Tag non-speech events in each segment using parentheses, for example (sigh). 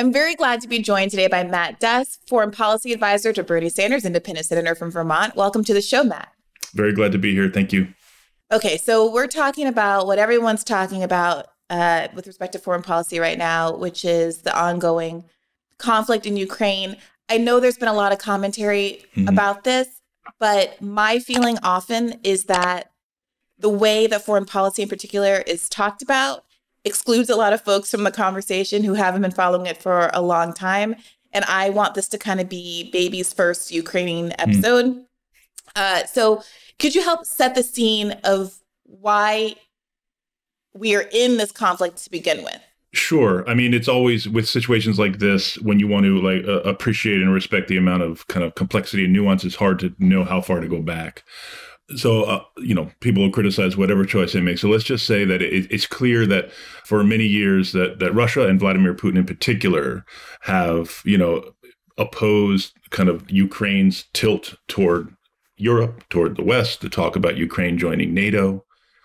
I'm very glad to be joined today by Matt Duss, foreign policy advisor to Bernie Sanders, independent senator from Vermont. Welcome to the show, Matt. Very glad to be here. Thank you. Okay, so we're talking about what everyone's talking about uh, with respect to foreign policy right now, which is the ongoing conflict in Ukraine. I know there's been a lot of commentary mm-hmm. about this, but my feeling often is that the way that foreign policy in particular is talked about excludes a lot of folks from the conversation who haven't been following it for a long time. And I want this to kind of be baby's first Ukrainian hmm. episode. Mm. Uh, so, could you help set the scene of why we are in this conflict to begin with? Sure. I mean, it's always with situations like this when you want to like uh, appreciate and respect the amount of kind of complexity and nuance. It's hard to know how far to go back so uh, you know people will criticize whatever choice they make so let's just say that it, it's clear that for many years that that russia and vladimir putin in particular have you know opposed kind of ukraine's tilt toward europe toward the west to talk about ukraine joining nato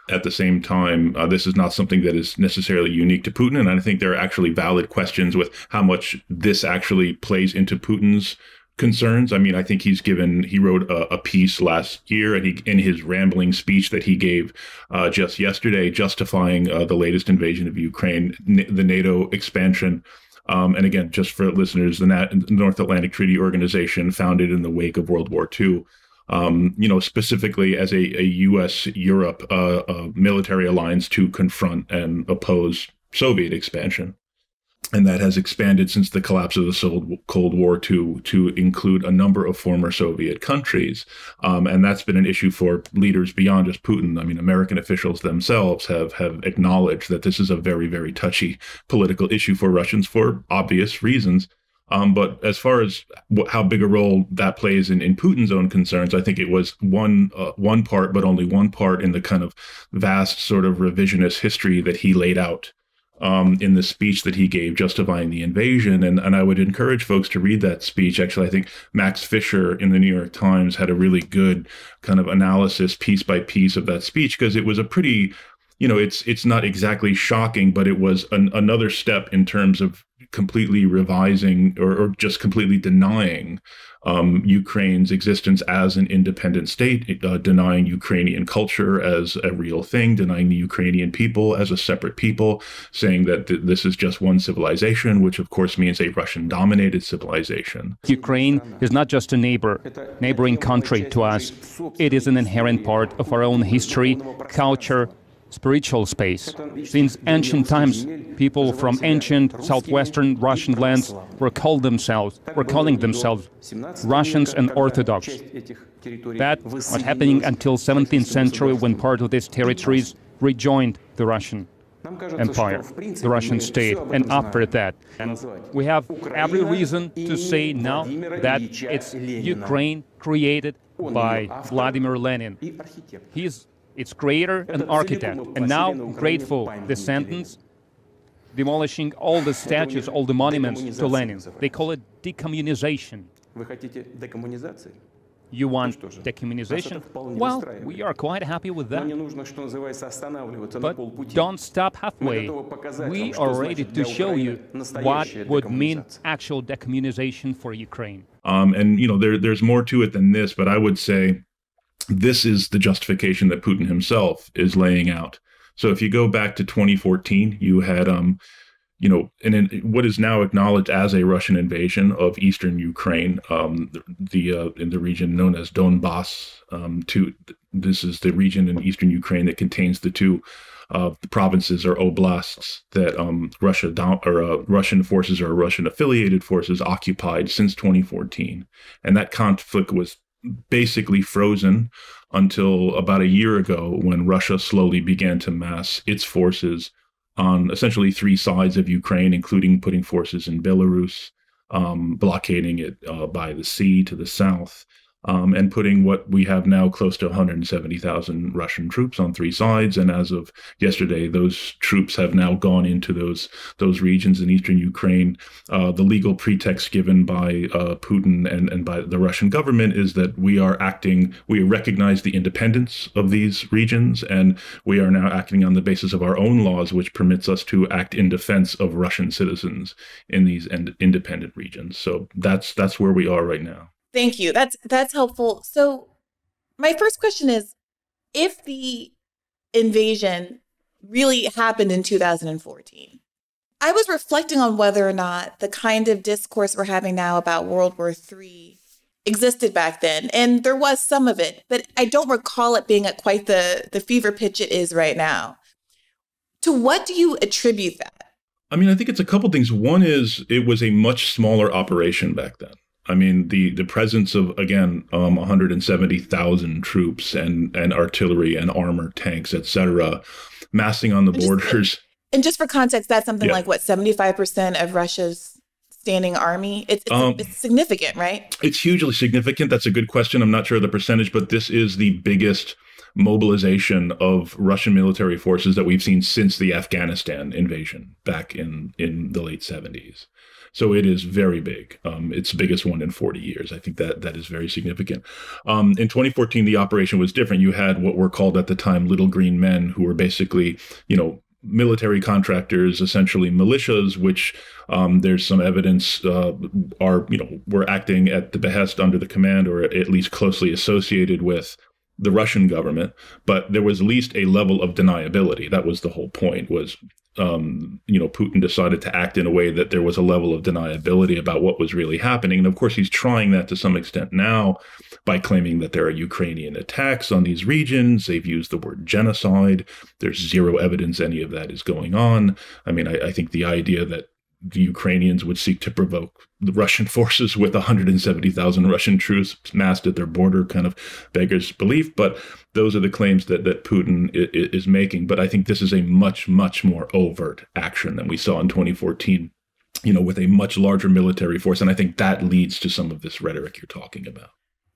at the same time, uh, this is not something that is necessarily unique to Putin. And I think there are actually valid questions with how much this actually plays into Putin's concerns. I mean, I think he's given he wrote a, a, piece last year, and he in his rambling speech that he gave uh, just yesterday, justifying uh, the latest invasion of Ukraine, n- the NATO expansion. Um, and again, just for listeners, the North Atlantic Treaty Organization, founded in the wake of World War II. Um, you know, specifically as a, a U.S. Europe uh, uh, military alliance to confront and oppose Soviet expansion and that has expanded since the collapse of the Cold War to to include a number of former Soviet countries, um, and that's been an issue for leaders beyond just Putin. I mean, American officials themselves have have acknowledged that this is a very very touchy political issue for Russians for obvious reasons. Um, but as far as how big a role that plays in, in Putin's own concerns, I think it was one uh, one part, but only one part in the kind of vast sort of revisionist history that he laid out um, in the speech that he gave justifying the invasion. And, and I would encourage folks to read that speech. Actually, I think Max Fisher in the New York Times had a really good kind of analysis piece by piece of that speech because it was a pretty, you know, it's it's not exactly shocking, but it was an, another step in terms of completely revising or, or just completely denying um, Ukraine's existence as an independent state, uh, denying Ukrainian culture as a real thing, denying the Ukrainian people as a separate people, saying that th- this is just one civilization, which of course means a Russian dominated civilization. Ukraine is not just a neighbor, neighboring country to us. It is an inherent part of our own history, culture, spiritual space. Since ancient times, people from ancient southwestern Russian lands were called themselves were calling themselves Russians and Orthodox. That was happening until 17th century when part of these territories rejoined the Russian Empire, the Russian state, and after that. And we have every reason to say now that it's Ukraine created by Vladimir Lenin. He's its creator and architect, and now grateful descendants demolishing all the statues, all the monuments to Lenin. They call it decommunization. You want decommunization? Well, we are quite happy with that. But don't stop halfway. We are ready to show you what would mean actual decommunization for Ukraine. Um, and, you know, there, there's more to it than this, but I would say this is the justification that Putin himself is laying out. So if you go back to 2014, you had, um, you know, in, what is now acknowledged as a Russian invasion of eastern Ukraine, um, the, the uh, in the region known as Donbass. Um, to this is the region in eastern Ukraine that contains the two uh, the provinces or oblasts that um, Russia or uh, Russian forces or Russian affiliated forces occupied since 2014, and that conflict was basically frozen until about a year ago when Russia slowly began to mass its forces on essentially three sides of Ukraine, including putting forces in Belarus, um, blockading it uh, by the sea to the south, um, and putting what we have now close to 170,000 Russian troops on three sides. And as of yesterday, those troops have now gone into those those regions in eastern Ukraine. Uh, the legal pretext given by uh, Putin and, and by the Russian government is that we are acting, we recognize the independence of these regions, and we are now acting on the basis of our own laws, which permits us to act in defense of Russian citizens in these independent regions. So that's that's where we are right now. Thank you. That's that's helpful. So my first question is if the invasion really happened in 2014. I was reflecting on whether or not the kind of discourse we're having now about World War III existed back then. And there was some of it, but I don't recall it being at quite the, the fever pitch it is right now. To what do you attribute that? I mean, I think it's a couple things. One is it was a much smaller operation back then. I mean, the the presence of again um, 170,000 troops and and artillery and armor, tanks, etc., massing on the and borders. Just, and just for context, that's something yeah. like what 75% of Russia's standing army. It's it's, um, it's, significant, right? It's hugely significant. That's a good question. I'm not sure of the percentage, but this is the biggest mobilization of Russian military forces that we've seen since the Afghanistan invasion back in in the late 70s. So it is very big. Um, it's the biggest one in 40 years. I think that that is very significant. Um, in 2014, the operation was different. You had what were called at the time little green men, who were basically, you know, military contractors, essentially militias, which um, there's some evidence uh, are, you know, were acting at the behest under the command or at least closely associated with the Russian government, but there was at least a level of deniability. That was the whole point. Was um, you know Putin decided to act in a way that there was a level of deniability about what was really happening, and of course he's trying that to some extent now by claiming that there are Ukrainian attacks on these regions. They've used the word genocide. There's zero evidence any of that is going on. I mean, I, I think the idea that the Ukrainians would seek to provoke the Russian forces with 170,000 Russian troops massed at their border kind of beggars belief. But those are the claims that, that Putin is making. But I think this is a much, much more overt action than we saw in 2014, you know, with a much larger military force. And I think that leads to some of this rhetoric you're talking about.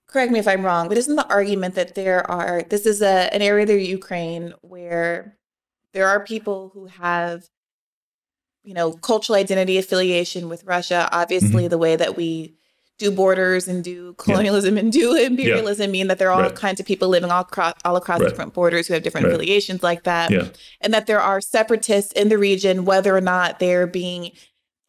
Correct me if I'm wrong, but isn't the argument that there are, this is a, an area of Ukraine where there are people who have you know, cultural identity affiliation with Russia. Obviously, mm-hmm. the way that we do borders and do colonialism yeah. and do (laughs) imperialism yeah. mean that there are all right. kinds of people living all across all across right. different borders who have different right. affiliations like that. Yeah. And that there are separatists in the region, whether or not they're being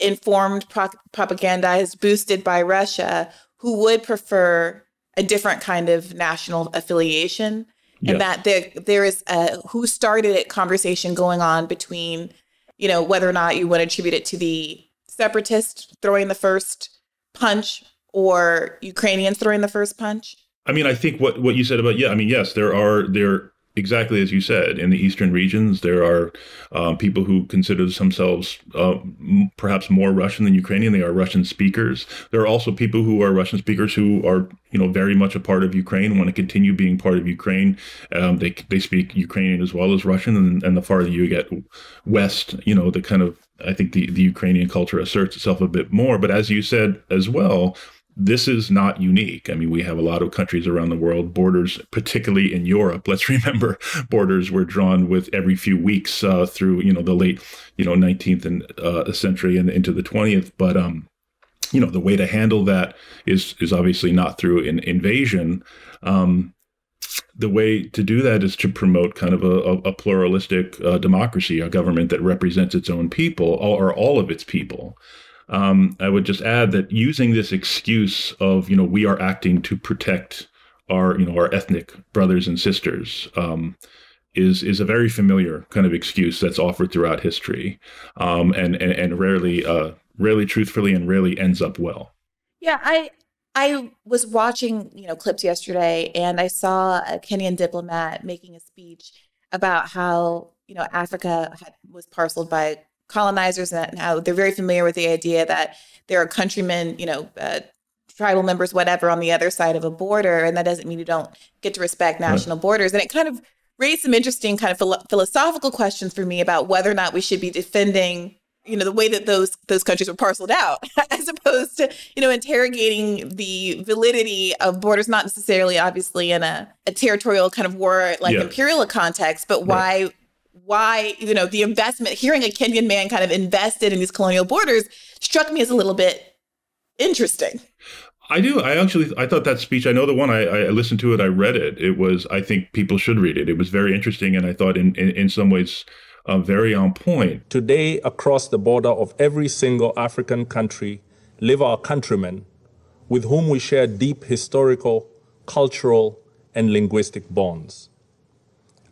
informed, pro- propagandized, boosted by Russia, who would prefer a different kind of national affiliation. And that there there is a who started it conversation going on between you know, whether or not you want to attribute it to the separatists throwing the first punch or Ukrainians throwing the first punch? I mean, I think what what you said about yeah, I mean, yes, there are there exactly as you said in the eastern regions there are um, people who consider themselves uh, m- perhaps more russian than ukrainian. They are russian speakers. There are also people who are russian speakers who are you know very much a part of ukraine want to continue being part of ukraine. Um, they they speak ukrainian as well as russian and, and the farther you get west you know the kind of i think the, the ukrainian culture asserts itself a bit more. But as you said as well this is not unique. I mean, we have a lot of countries around the world, borders, particularly in Europe. Let's (laughs) remember borders were drawn with every few weeks uh, through, you know, the late, you know, 19th and uh, century and into the 20th. But, um, you know, the way to handle that is is obviously not through an invasion. Um, the way to do that is to promote kind of a, a pluralistic uh, democracy, a government that represents its own people or all of its people. Um, I would just add that using this excuse of you know we are acting to protect our you know our ethnic brothers and sisters um, is is a very familiar kind of excuse that's offered throughout history, um, and, and and rarely uh, rarely truthfully and rarely ends up well. Yeah, I I was watching you know clips yesterday, and I saw a Kenyan diplomat making a speech about how you know Africa had, was parceled by colonizers and how they're very familiar with the idea that there are countrymen, you know, uh, tribal members, whatever, on the other side of a border, and that doesn't mean you don't get to respect national right. borders. And it kind of raised some interesting kind of philo- philosophical questions for me about whether or not we should be defending you know the way that those those countries were parceled out (laughs) as opposed to you know interrogating the validity of borders not necessarily obviously in a, a territorial kind of war like yeah. imperial context but why right. Why you know the investment hearing a kenyan man kind of invested in these colonial borders struck me as a little bit interesting I do. I actually I thought that speech. I know the one. I, I listened to it. I read it. It was. I think people should read it. It was very interesting, and I thought in in, in some ways uh, very on point. Today, across the border of every single African country, live our countrymen with whom we share deep historical, cultural, and linguistic bonds.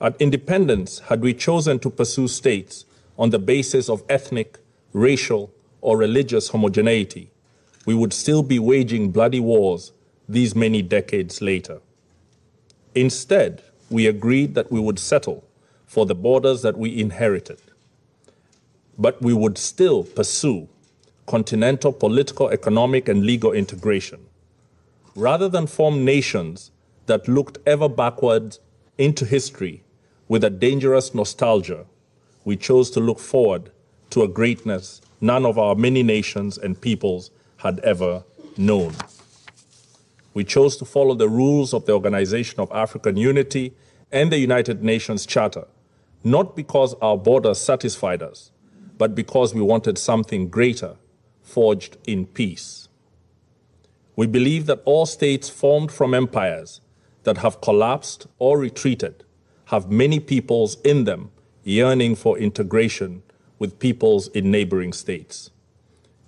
At independence, had we chosen to pursue states on the basis of ethnic, racial, or religious homogeneity, we would still be waging bloody wars these many decades later. Instead, we agreed that we would settle for the borders that we inherited. But we would still pursue continental political, economic, and legal integration. Rather than form nations that looked ever backward into history with a dangerous nostalgia, we chose to look forward to a greatness none of our many nations and peoples had ever known. We chose to follow the rules of the Organization of African Unity and the United Nations Charter not because our borders satisfied us, but because we wanted something greater, forged in peace. We believe that all states formed from empires that have collapsed or retreated have many peoples in them yearning for integration with peoples in neighboring states.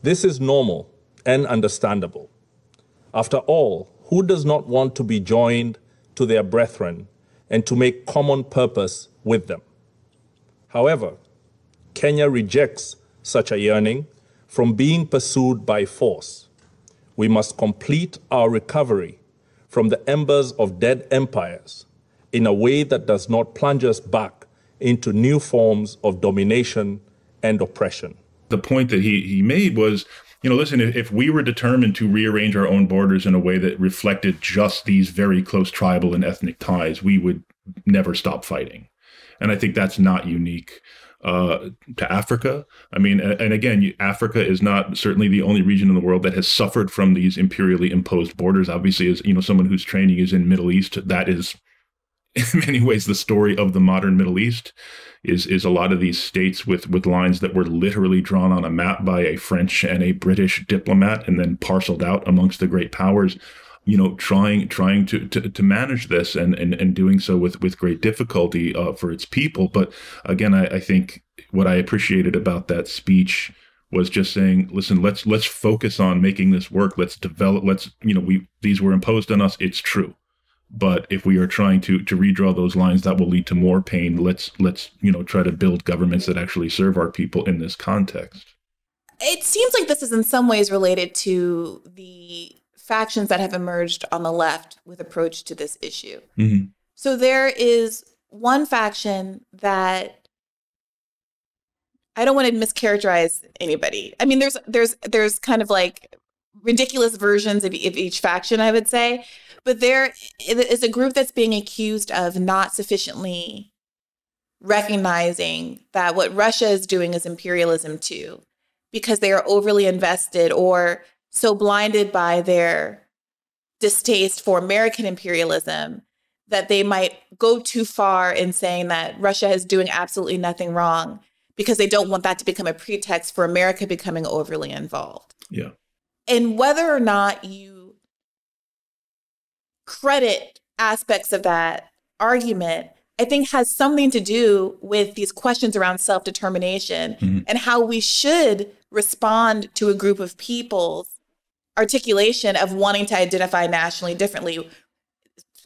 This is normal and understandable. After all, who does not want to be joined to their brethren and to make common purpose with them? However, Kenya rejects such a yearning from being pursued by force. We must complete our recovery from the embers of dead empires in a way that does not plunge us back into new forms of domination and oppression. The point that he, he made was you know, listen, if, we were determined to rearrange our own borders in a way that reflected just these very close tribal and ethnic ties, we would never stop fighting and I think that's not unique uh, to Africa. I mean, and again, Africa is not certainly the only region in the world that has suffered from these imperially imposed borders. Obviously, as you know, someone whose training is in Middle East, that is (laughs) in many ways the story of the modern Middle East. Is is a lot of these states with with lines that were literally drawn on a map by a French and a British diplomat and then parceled out amongst the great powers you know, trying trying to to, to manage this and, and and doing so with with great difficulty uh, for its people. But again, I, I think what I appreciated about that speech was just saying, listen, let's let's focus on making this work. Let's develop. Let's you know, we these were imposed on us. It's true. But if we are trying to to redraw those lines, that will lead to more pain. Let's let's you know try to build governments that actually serve our people in this context. It seems like this is in some ways related to the factions that have emerged on the left with approach to this issue. Mm-hmm. So there is one faction that I don't want to mischaracterize anybody. I mean, there's there's there's kind of like ridiculous versions of, of each faction, I would say, but there is a group that's being accused of not sufficiently recognizing that what Russia is doing is imperialism too, because they are overly invested or so blinded by their distaste for American imperialism that they might go too far in saying that Russia is doing absolutely nothing wrong because they don't want that to become a pretext for America becoming overly involved. Yeah. And whether or not you credit aspects of that argument, I think has something to do with these questions around self determination mm-hmm. and how we should respond to a group of people's articulation of wanting to identify nationally differently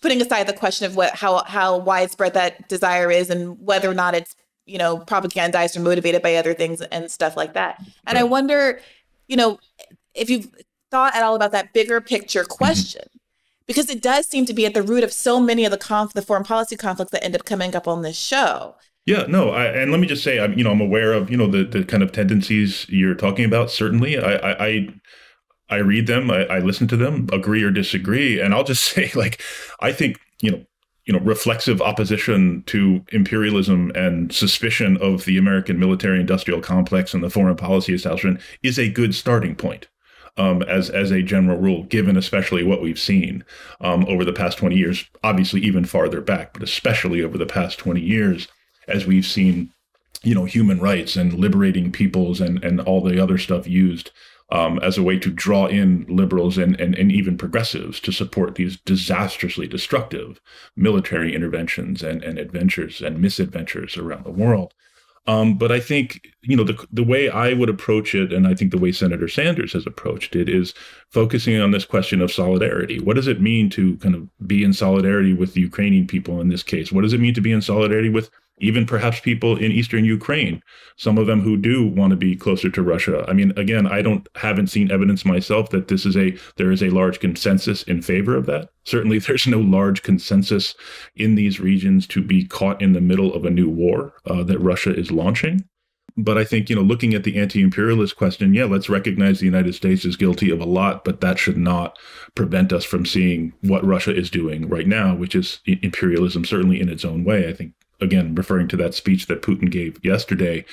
putting aside the question of what how how widespread that desire is and whether or not it's you know propagandized or motivated by other things and stuff like that and i wonder you know if you've thought at all about that bigger picture mm-hmm. question because it does seem to be at the root of so many of the conf- the foreign policy conflicts that end up coming up on this show yeah, no, I, and let me just say, I'm, you know, I'm aware of, you know, the, the kind of tendencies you're talking about. Certainly, I, I, I I read them, I, I listen to them, agree or disagree, and I'll just (laughs) say, like, I think you know, you know reflexive opposition to imperialism and suspicion of the American military industrial complex and the foreign policy establishment is a good starting point. Um, as as a general rule, given especially what we've seen um, over the past 20 years, obviously even farther back, but especially over the past 20 years, as we've seen, you know, human rights and liberating peoples and and all the other stuff used um, as a way to draw in liberals and, and, and even progressives to support these disastrously destructive military interventions and, and adventures and misadventures around the world. Um, but I think you know the the way I would approach it, and I think the way Senator Sanders has approached it, is focusing on this question of solidarity. What does it mean to kind of be in solidarity with the Ukrainian people in this case? What does it mean to be in solidarity with even perhaps people in eastern Ukraine, some of them who do want to be closer to Russia. I mean, again, I don't haven't seen evidence myself that this is a there is a large consensus in favor of that. Certainly, (laughs) there's no large consensus in these regions to be caught in the middle of a new war uh, that Russia is launching. But I think, you know, looking at the anti imperialist question, yeah, let's recognize the United States is guilty of a lot, but that should not prevent us from seeing what Russia is doing right now, which is imperialism, certainly in its own way. I think again, referring to that speech that Putin gave yesterday,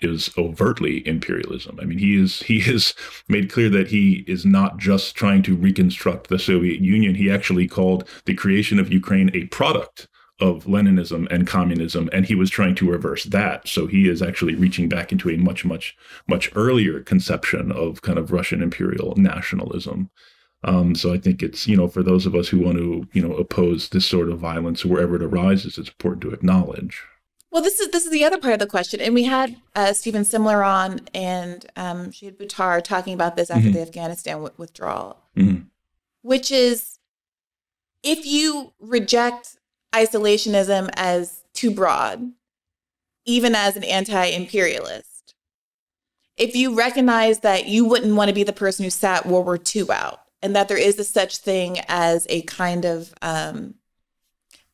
is overtly imperialism. I mean, he is he has made clear that he is not just trying to reconstruct the Soviet Union. He actually called the creation of Ukraine a product of Leninism and communism, and he was trying to reverse that. So he is actually reaching back into a much, much, much earlier conception of kind of Russian imperial nationalism. Um, so I think it's you know for those of us who want to you know oppose this sort of violence wherever it arises, it's important to acknowledge. Well, this is this is the other part of the question, and we had uh, Stephen Semler on and um, Shahid Buttar talking about this after mm-hmm. the Afghanistan w- withdrawal, mm-hmm. which is if you reject isolationism as too broad, even as an anti-imperialist, if you recognize that you wouldn't want to be the person who sat World War II out and that there is a such thing as a kind of um,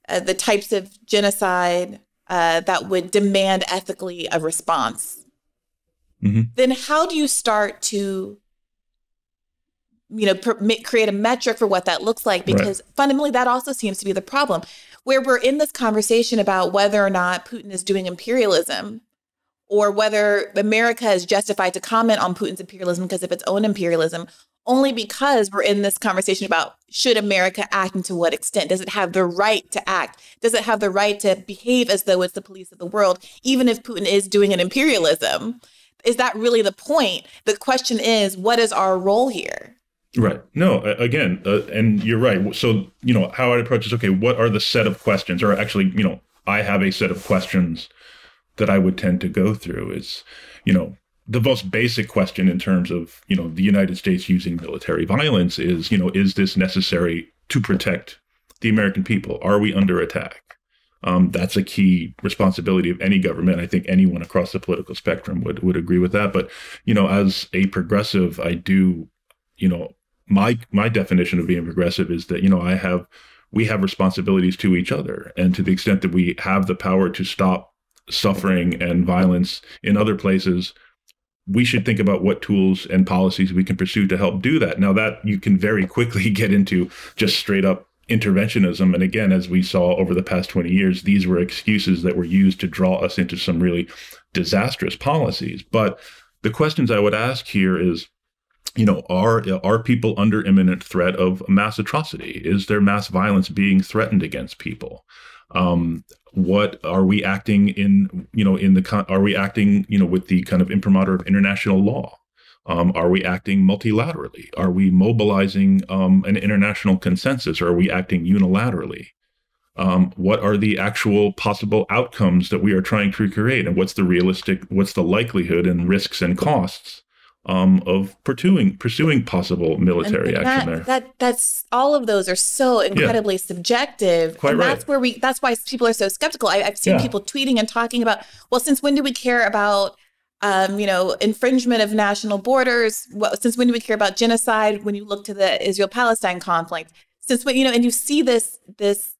uh, the types of genocide uh, that would demand ethically a response, mm-hmm. then how do you start to you know create a metric for what that looks like because right. fundamentally that also seems to be the problem where we're in this conversation about whether or not putin is doing imperialism or whether america is justified to comment on putin's imperialism because of its own imperialism only because we're in this conversation about should America act and to what extent? Does it have the right to act? Does it have the right to behave as though it's the police of the world, even if Putin is doing an imperialism? Is that really the point? The question is, what is our role here? Right. No, again, uh, and you're right. So, you know, how I approach is okay, what are the set of questions? Or actually, you know, I have a set of questions that I would tend to go through is, you know, the most basic question in terms of you know the United States using military violence is you know is this necessary to protect the American people? Are we under attack? Um, that's a key responsibility of any government. I think anyone across the political spectrum would would agree with that. But you know, as a progressive, I do you know my my definition of being progressive is that you know I have we have responsibilities to each other, and to the extent that we have the power to stop suffering and violence in other places we should think about what tools and policies we can pursue to help do that. Now, that you can very quickly (laughs) get into just straight up interventionism. And again, as we saw over the past 20 years, these were excuses that were used to draw us into some really disastrous policies. But the questions I would ask here is, you know, are are people under imminent threat of mass atrocity? Is there mass violence being threatened against people? Um, what are we acting in you know in the are we acting you know with the kind of imprimatur of international law? Um, are we acting multilaterally? Are we mobilizing um, an international consensus? Or are we acting unilaterally? Um, what are the actual possible outcomes that we are trying to create? And what's the realistic what's the likelihood and risks and costs um, of pursuing pursuing possible military and, and action that, there. That that's all of those are so incredibly yeah. subjective, Quite and right. that's where we. That's why people are so skeptical. I, have seen yeah. people tweeting and talking about, well, since when do we care about, um, you know, infringement of national borders? What, since when do we care about genocide? When you look to the Israel-Palestine conflict, since when you know, and you see this this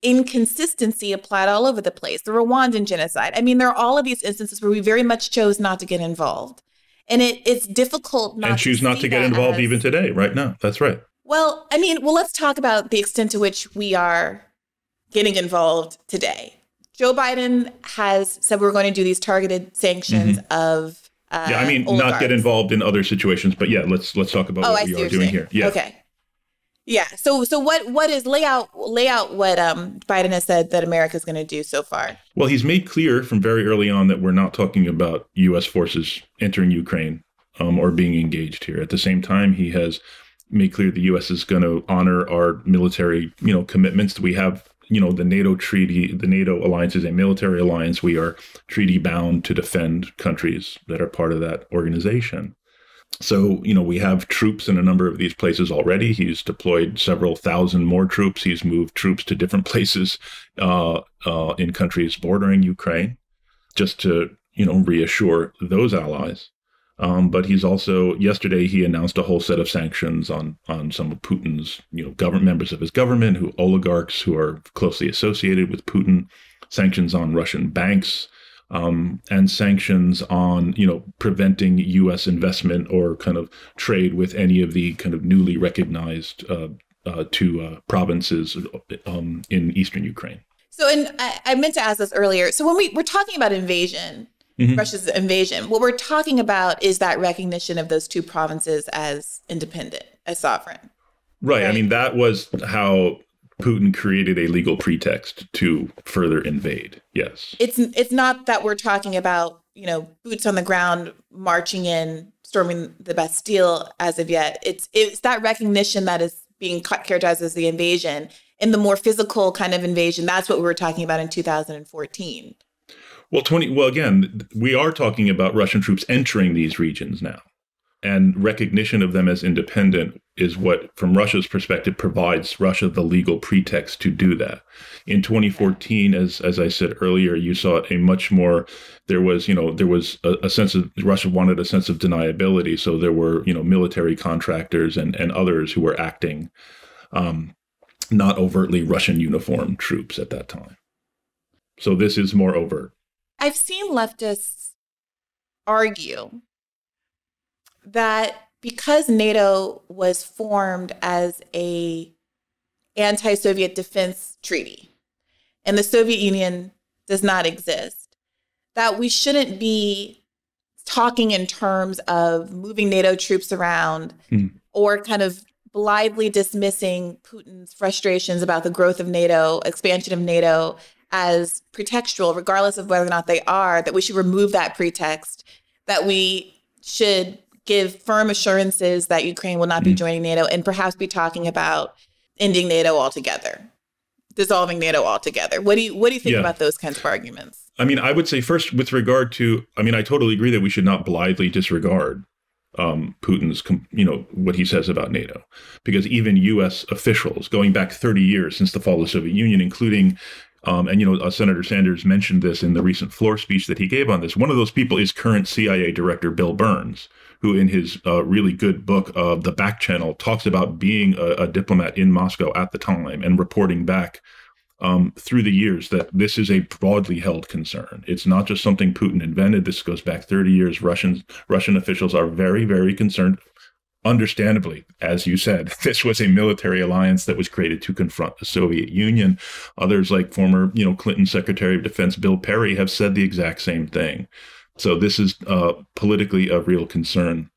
inconsistency applied all over the place. The Rwandan genocide. I mean, there are all of these instances where we very much chose not to get involved and it it's difficult not and choose to not to get involved as, even today right now that's right well i mean well let's talk about the extent to which we are getting involved today. Joe Biden has said we're going to do these targeted sanctions mm-hmm. of. Uh, yeah, I mean, oligarchs. not get involved in other situations, but yeah, let's let's talk about oh, what I we are doing here. Yeah. Okay. Yeah. So so what what is lay out lay out what um Biden has said that America is going to do so far? Well, he's made clear from very early on that we're not talking about U.S. forces entering Ukraine um, or being engaged here. At the same time, he has made clear the U.S. is going to honor our military you know commitments. We have you know the NATO treaty. The NATO alliance is a military alliance. We are treaty bound to defend countries that are part of that organization. So, you know, we have troops in a number of these places already. He's deployed several thousand more troops. He's moved troops to different (laughs) places uh, uh, in countries bordering Ukraine just to, you know, reassure those allies. Um, but he's also yesterday he announced a whole set of sanctions on on some of Putin's you know government members of his government, who oligarchs who are closely associated with Putin, sanctions on Russian banks, um, and sanctions on you know preventing U.S. investment or kind of trade with any of the kind of newly recognized uh, uh, two uh, provinces um, in eastern Ukraine. So, and I, I, meant to ask this earlier. So, when we we're talking about invasion, mm-hmm. Russia's invasion, what we're talking about is that recognition of those two provinces as independent, as sovereign. Right. right? I mean, that was how Putin created a legal pretext to further invade. Yes. It's it's not that we're talking about, you know, boots on the ground marching in, storming the Bastille as of yet. It's it's that recognition that is being characterized as the invasion and the more physical kind of invasion. That's what we were talking about in 2014. Well, 20 well again, we are talking about Russian troops entering these regions now and recognition of them as independent is what, from Russia's perspective, provides Russia the legal pretext to do that. In 2014, as as I said earlier, you saw a much more. There was, you know, there was a, a sense of Russia wanted a sense of deniability, so there were, you know, military contractors and and others who were acting, um, not overtly Russian uniformed troops at that time. So this is more overt. I've seen leftists argue that because NATO was formed as a anti-Soviet defense treaty and the Soviet Union does not exist, that we shouldn't be talking in terms of moving NATO troops around mm. or kind of blithely dismissing Putin's frustrations about the growth of NATO, expansion of NATO as pretextual, regardless of whether or not they are, that we should remove that pretext, that we should give firm assurances that Ukraine will not be mm. joining NATO and perhaps be talking about ending NATO altogether, dissolving NATO altogether. What do you what do you think yeah. about those kinds of arguments? I mean, I would say first with regard to I mean, I totally agree that we should not blithely disregard um, Putin's, you know, what he says about NATO, because even U.S. officials, going back 30 years since the fall of the Soviet Union, including um, and you know, uh, Senator Sanders mentioned this in the recent floor speech that he gave on this. One of those people is current CIA Director Bill Burns, who in his uh, really good book of the back channel talks about being a, a, diplomat in moscow at the time and reporting back um, through the years that this is a broadly held concern it's not just something putin invented this goes back 30 years russians russian officials are very very concerned understandably, as you said, (laughs) this was a military alliance that was created to confront the Soviet Union. Others, like former, you know, Clinton Secretary of Defense Bill Perry, have said the exact same thing. So this is uh, politically a real concern.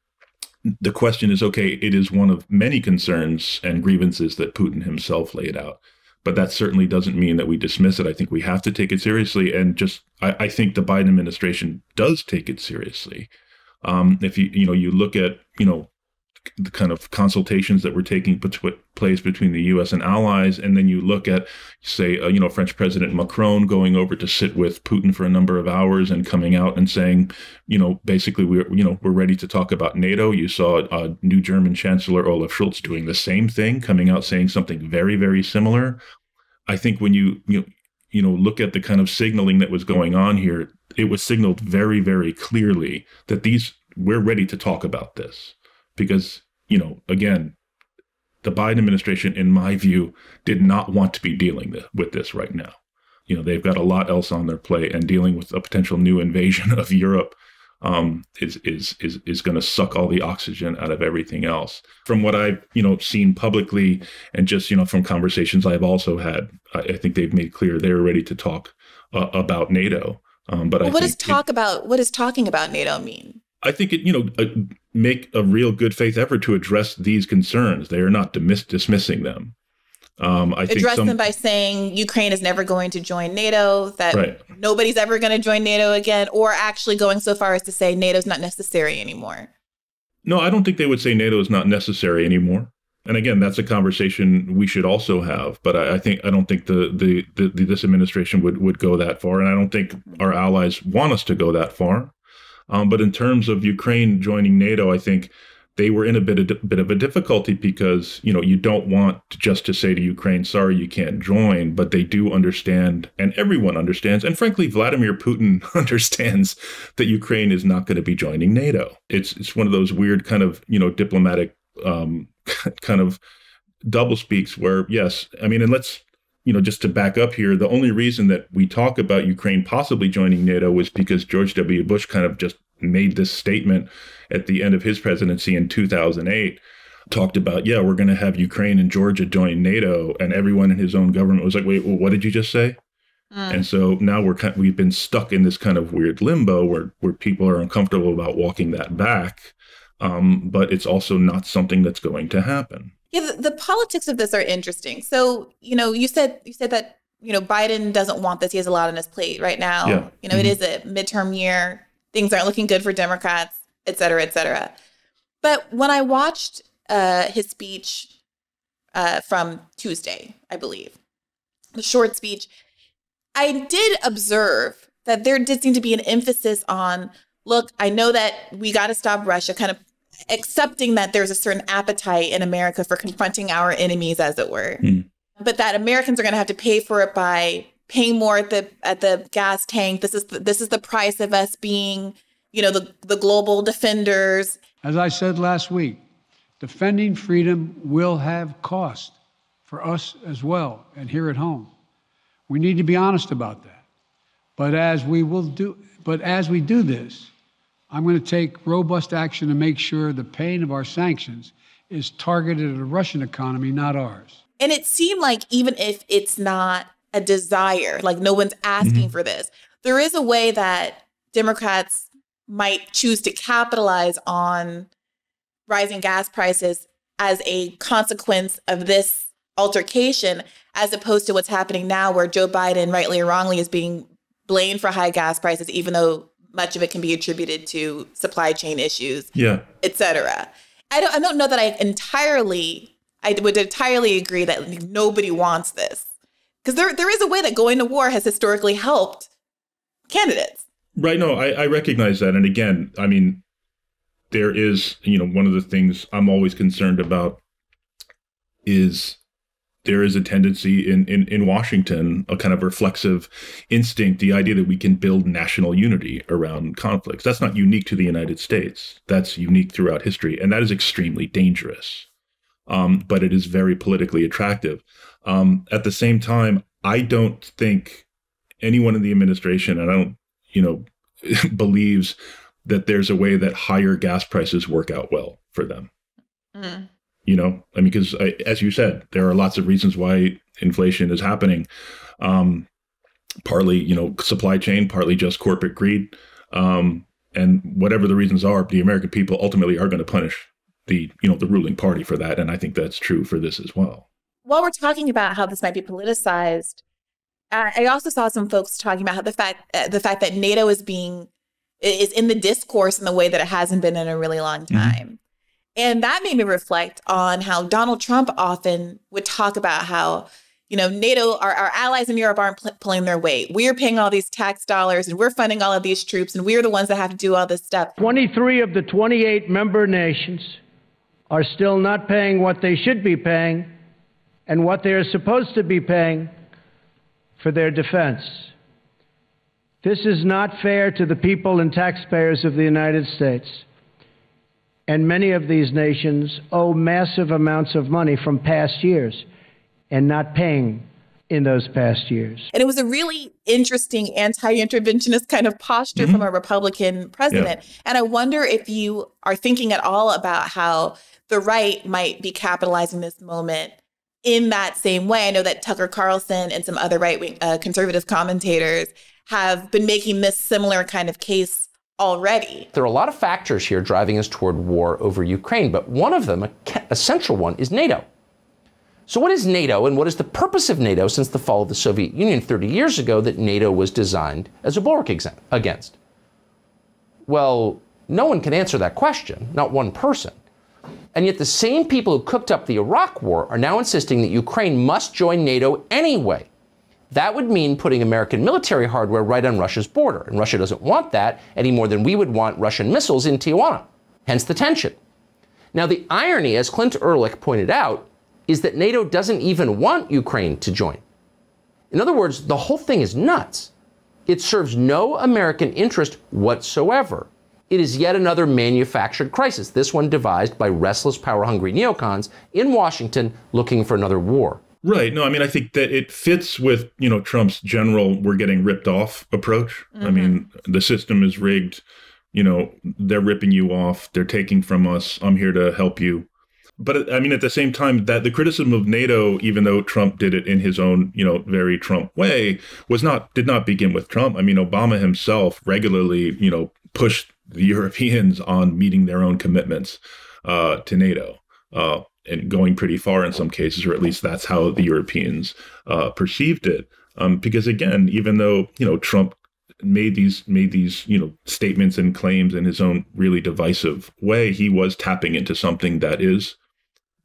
The question is okay, it is one of many concerns and grievances that Putin himself laid out. But that certainly doesn't mean that we dismiss it. I think we have to take it seriously. And just, I, I think the Biden administration does take it seriously. Um, if you, you know, you look at, you know, the kind of consultations that were taking place between the U.S. and allies, and then you look at, say, uh, you know, French President Macron going over to sit with Putin for a number of hours and coming out and saying, you know, basically we're, you know, we're ready to talk about NATO. You saw uh, new German Chancellor Olaf Scholz doing the same thing, coming out saying something very, very similar. I think when you, you know, you know, look at the kind of signaling that was going on here, it was signaled very, very clearly that these we're ready to talk about this because, you know, again, the Biden administration, in my view, did not want to be dealing with this right now. You know, they've got a lot else on their plate, and dealing with a potential new invasion (laughs) of Europe um, is is is is going to suck all the oxygen out of everything else. From what I've you know seen publicly, and just you know from conversations I've also had, I, I think they've made clear they're ready to talk uh, about NATO. Um, but well, what does talk it, about what does talking about NATO mean? I think it you know uh, make a real good faith effort to address these concerns. They are not dismiss- dismissing them. Um, I address some, them by saying Ukraine is never going to join NATO, that right. nobody's ever going to join NATO again, or actually going so far as to say NATO's not necessary anymore. No, I don't think they would say NATO is not necessary anymore. And again, that's a conversation we should also have. But I, I think I don't think the, the, the, the this administration would would go that far, and I don't think our allies want us to go that far. Um, but in terms of Ukraine joining NATO, I think they were in a bit of, bit of a difficulty because you know you don't want just to say to Ukraine, "Sorry, you can't join," but they do understand, and everyone understands, and frankly, Vladimir Putin (laughs) understands that Ukraine is not going to be joining NATO. It's it's one of those weird kind of you know diplomatic um, (laughs) kind of double speaks where yes, I mean, and let's you know, just to back up here, the only reason that we talk about Ukraine possibly joining NATO was because George W. Bush kind of just made this statement at the end of his presidency in 2008 talked about yeah we're going to have ukraine and georgia join nato and everyone in his own government was like wait well, what did you just say mm. and so now we're kind of, we've been stuck in this kind of weird limbo where where people are uncomfortable about walking that back um, but it's also not something that's going to happen yeah the, the politics of this are interesting so you know you said you said that you know biden doesn't want this he has a lot on his plate right now yeah. you know mm-hmm. it is a midterm year things aren't looking good for Democrats, et cetera, et cetera. But when I watched uh, his speech uh, from Tuesday, I believe, the short speech, I did observe that there did seem to be an emphasis on look, I know that we got to stop Russia, kind of accepting that there's a certain appetite in America for confronting our enemies, as it were. Mm. But that Americans are going to have to pay for it by paying more at the at the gas tank. This is the, this is the price of us being, you know, the the global defenders. As I said last week, defending freedom will have cost for us as well and here at home. We need to be honest about that. But as we will do but as we do this, I'm going to take robust action to make sure the pain of our sanctions is targeted at the Russian economy, not ours. And it seemed like even if it's not a desire. Like no one's asking mm-hmm. for this. There is a way that Democrats might choose to capitalize on rising gas prices as a consequence of this altercation, as opposed to what's happening now, where Joe Biden, rightly or wrongly, is being blamed for high gas prices, even though much of it can be attributed to supply chain issues, yeah, et cetera. I don't, I don't know that I entirely, I would entirely agree that nobody wants this because there there is a way that going to war has historically helped candidates. Right. No, I, I recognize that, and again, I mean, there is you know one of the things I'm always concerned about is there is a tendency in, in, in Washington, a kind of reflexive instinct, the idea that we can build national unity around conflicts. That's not unique to the United States. That's unique throughout history. And that is extremely dangerous. Um, but it is very politically attractive. Um, at the same time, I don't think anyone in the administration, and I don't, you know, (laughs) believes that there's a way that higher gas prices work out well for them. Mm. You know, I mean, because as you said, there are lots of reasons why inflation is happening. Um, partly, you know, supply chain, partly just corporate greed. Um, and whatever the reasons are, the American people ultimately are going to punish the, you know, the ruling party for that. And I think that's true for this as well while we're talking about how this might be politicized, I also saw some folks talking about how the fact uh, the fact that NATO is being is in the discourse in the way that it hasn't been in a really long mm-hmm. time. Mm-hmm. And that made me reflect on how Donald Trump often would talk about how, you know, NATO, our, our allies in Europe aren't pl- pulling their weight. We're paying all these tax dollars and we're funding all of these troops and we're the ones that have to do all this stuff. 23 of the 28 member nations are still not paying what they should be paying and what they are supposed to be paying for their defense. This is not fair to the people and taxpayers of the United States. And many of these nations owe massive amounts of money from past years and not paying in those past years. And it was a really interesting anti interventionist kind of posture mm-hmm. from a Republican president. Yeah. And I wonder if you are thinking at all about how the right might be capitalizing this moment in that same way. I know that Tucker Carlson and some other right wing uh, conservative commentators have been making this similar kind of case already. There are a lot of factors here driving us toward war over Ukraine, but one of them, a, a central one, is NATO. So, what is NATO and what is the purpose of NATO since the fall of the Soviet Union 30 years ago that NATO was designed as a bulwark against? Well, no one can answer that question, not one person. And yet, the same people who cooked up the Iraq war are now insisting that Ukraine must join NATO anyway. That would mean putting American military hardware right on Russia's border. And Russia doesn't want that any more than we would want Russian missiles in Tijuana. Hence the tension. Now, the irony, as Clint Ehrlich pointed out, is that NATO doesn't even want Ukraine to join. In other words, the whole thing is nuts. It serves no American interest whatsoever. It is yet another manufactured crisis, this one devised by restless, power hungry neocons in Washington looking for another war. Right. No, I mean, I think that it fits with, you know, Trump's general we're getting ripped off approach. Mm-hmm. I mean, the system is rigged. You know, they're ripping you off. They're taking from us. I'm here to help you but I mean, at the same time, that the criticism of NATO, even though Trump did it in his own, you know, very Trump way, was not did not begin with Trump. I mean, Obama himself regularly, you know, pushed the (laughs) Europeans on meeting their own commitments uh, to NATO. Uh, and going pretty far in some cases, or at least that's how the Europeans uh, perceived it. Um, because again, even though you know Trump made these made these you know statements and claims in his own really divisive way, he was tapping into something that is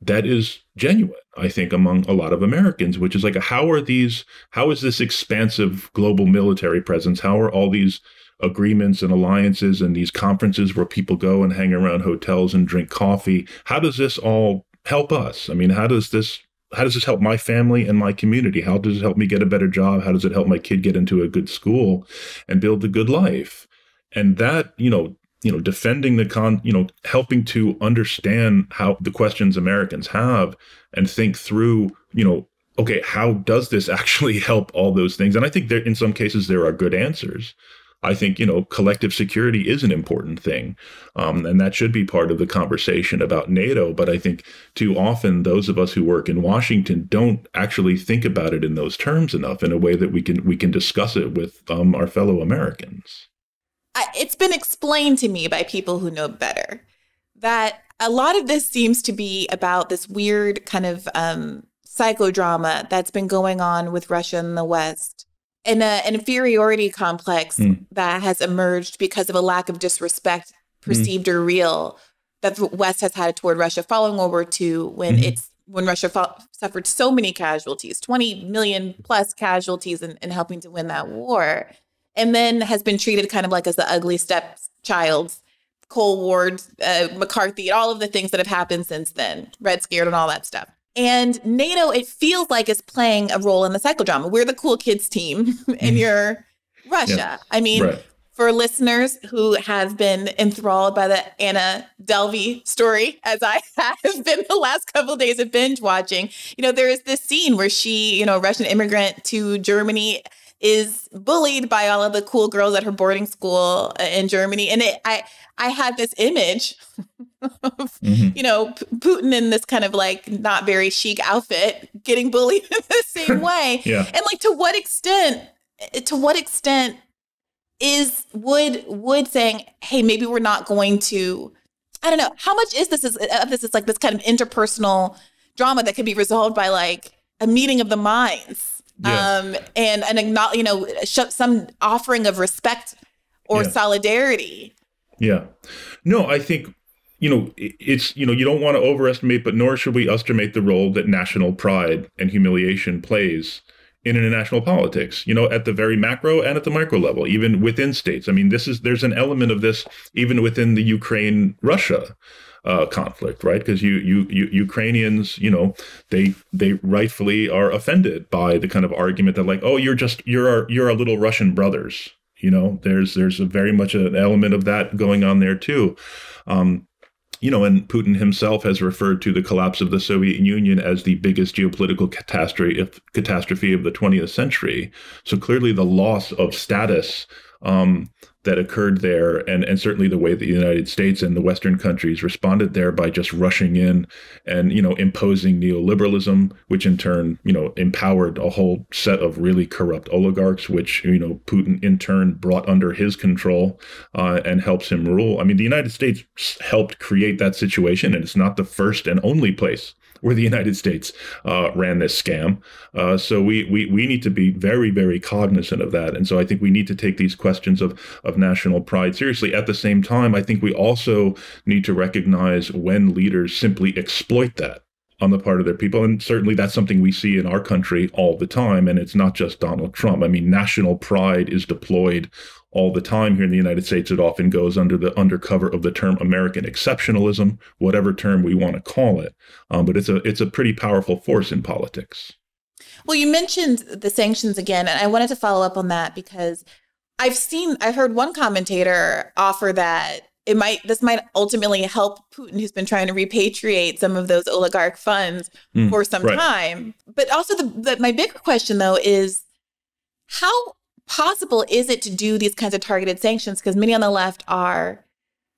that is genuine i think among a lot of americans which is like how are these how is this expansive global military presence how are all these agreements and alliances and these conferences where people go and hang around hotels and drink coffee how does this all help us? I mean how does this how does this help my family and my community? How does it help me get a better job? How does it help my kid get into a good school and build a good life? And that you know you know defending the con you know helping to understand how the questions americans have and think through you know okay how does this (laughs) actually help all those things? And i think there in some cases there are good answers i think you know collective security is an important thing um, and that should be part of the conversation about nato but i think too often those of us who work in washington don't actually think about it in those terms enough in a way that we can we can discuss it with um, our fellow americans. I, it's been explained to me by people who know better that a lot of this seems to be about this weird kind of um, psychodrama that's been going on with Russia and the West, and a, an inferiority complex mm. that has emerged because of a lack of disrespect, perceived mm. or real, that the West has had toward Russia following World War II, when mm-hmm. it's when Russia fought, suffered so many casualties, 20 million plus casualties in, in helping to win that war and then has been treated kind of like as the ugly stepchild, Cold War, uh, McCarthy, all of the things that have happened since then, Red Scared and all that stuff. And NATO, it feels like is playing a role in the psychodrama. We're the cool kids team, (laughs) and mm-hmm. you're Russia. Yeah. I mean, right. for listeners who have been enthralled by the Anna Delvey story, as I (laughs) have been the last couple of days of binge watching, you know, there is this scene where she, you know, Russian immigrant to Germany is bullied by all of the cool girls at her boarding school uh, in Germany. And it, I, I had this image (laughs) of, mm-hmm. you know, P- Putin in this kind of like not very chic outfit getting bullied (laughs) in the same (laughs) way. yeah. And like, to what extent, to what extent is would would saying, hey, maybe we're not going to, I don't know, how much is this is of this is like this kind of interpersonal drama that could be resolved by like a meeting of the minds yeah. um, and and you know some offering of respect or yeah. solidarity. Yeah, no, I think you know it's you know you don't want to overestimate, but nor should we estimate the role that national pride and humiliation plays in international politics you know at the very macro and at the micro level even within states i mean this is there's an element of this even within the ukraine russia uh, conflict, right? Because you, you, you, Ukrainians, you know, they they rightfully are offended by the kind of argument that like, oh, you're just you're our you're our little Russian brothers. You know, there's there's a very much an element of that going on there too. Um, you know, and Putin himself has referred to the collapse of the Soviet Union as the biggest geopolitical catastrophe, catastrophe of the 20th century. So clearly, the loss of status um, that occurred there, and, and certainly the way that the United States and the Western countries responded there by just rushing in and you know imposing neoliberalism, which in turn you know empowered a whole set of really corrupt oligarchs, which you know Putin in turn brought under his control uh, and helps him rule. I mean, the United States helped create that situation, and it's not the first and only place where the United States uh, ran this scam. Uh, so we, we we need to be very very cognizant of that, and so I think we need to take these questions of of national pride seriously. At the same time, I think we also need to recognize when leaders simply exploit that on the part of their people. And certainly that's something we see in our country all the time. And it's not just Donald Trump. I mean, national pride is deployed all the time here in the United States. It often goes under the undercover of the term American exceptionalism, whatever term we want to call it. Um, but it's a it's a pretty powerful force in politics. Well, you mentioned the sanctions again, and I wanted to follow up on that because I've seen I've heard one commentator offer that it might this might ultimately help Putin, who's been trying to repatriate some of those oligarch funds mm, for some right. time. But also, the, the my bigger question though is how possible is it to do these kinds of targeted sanctions? Because many on the left are,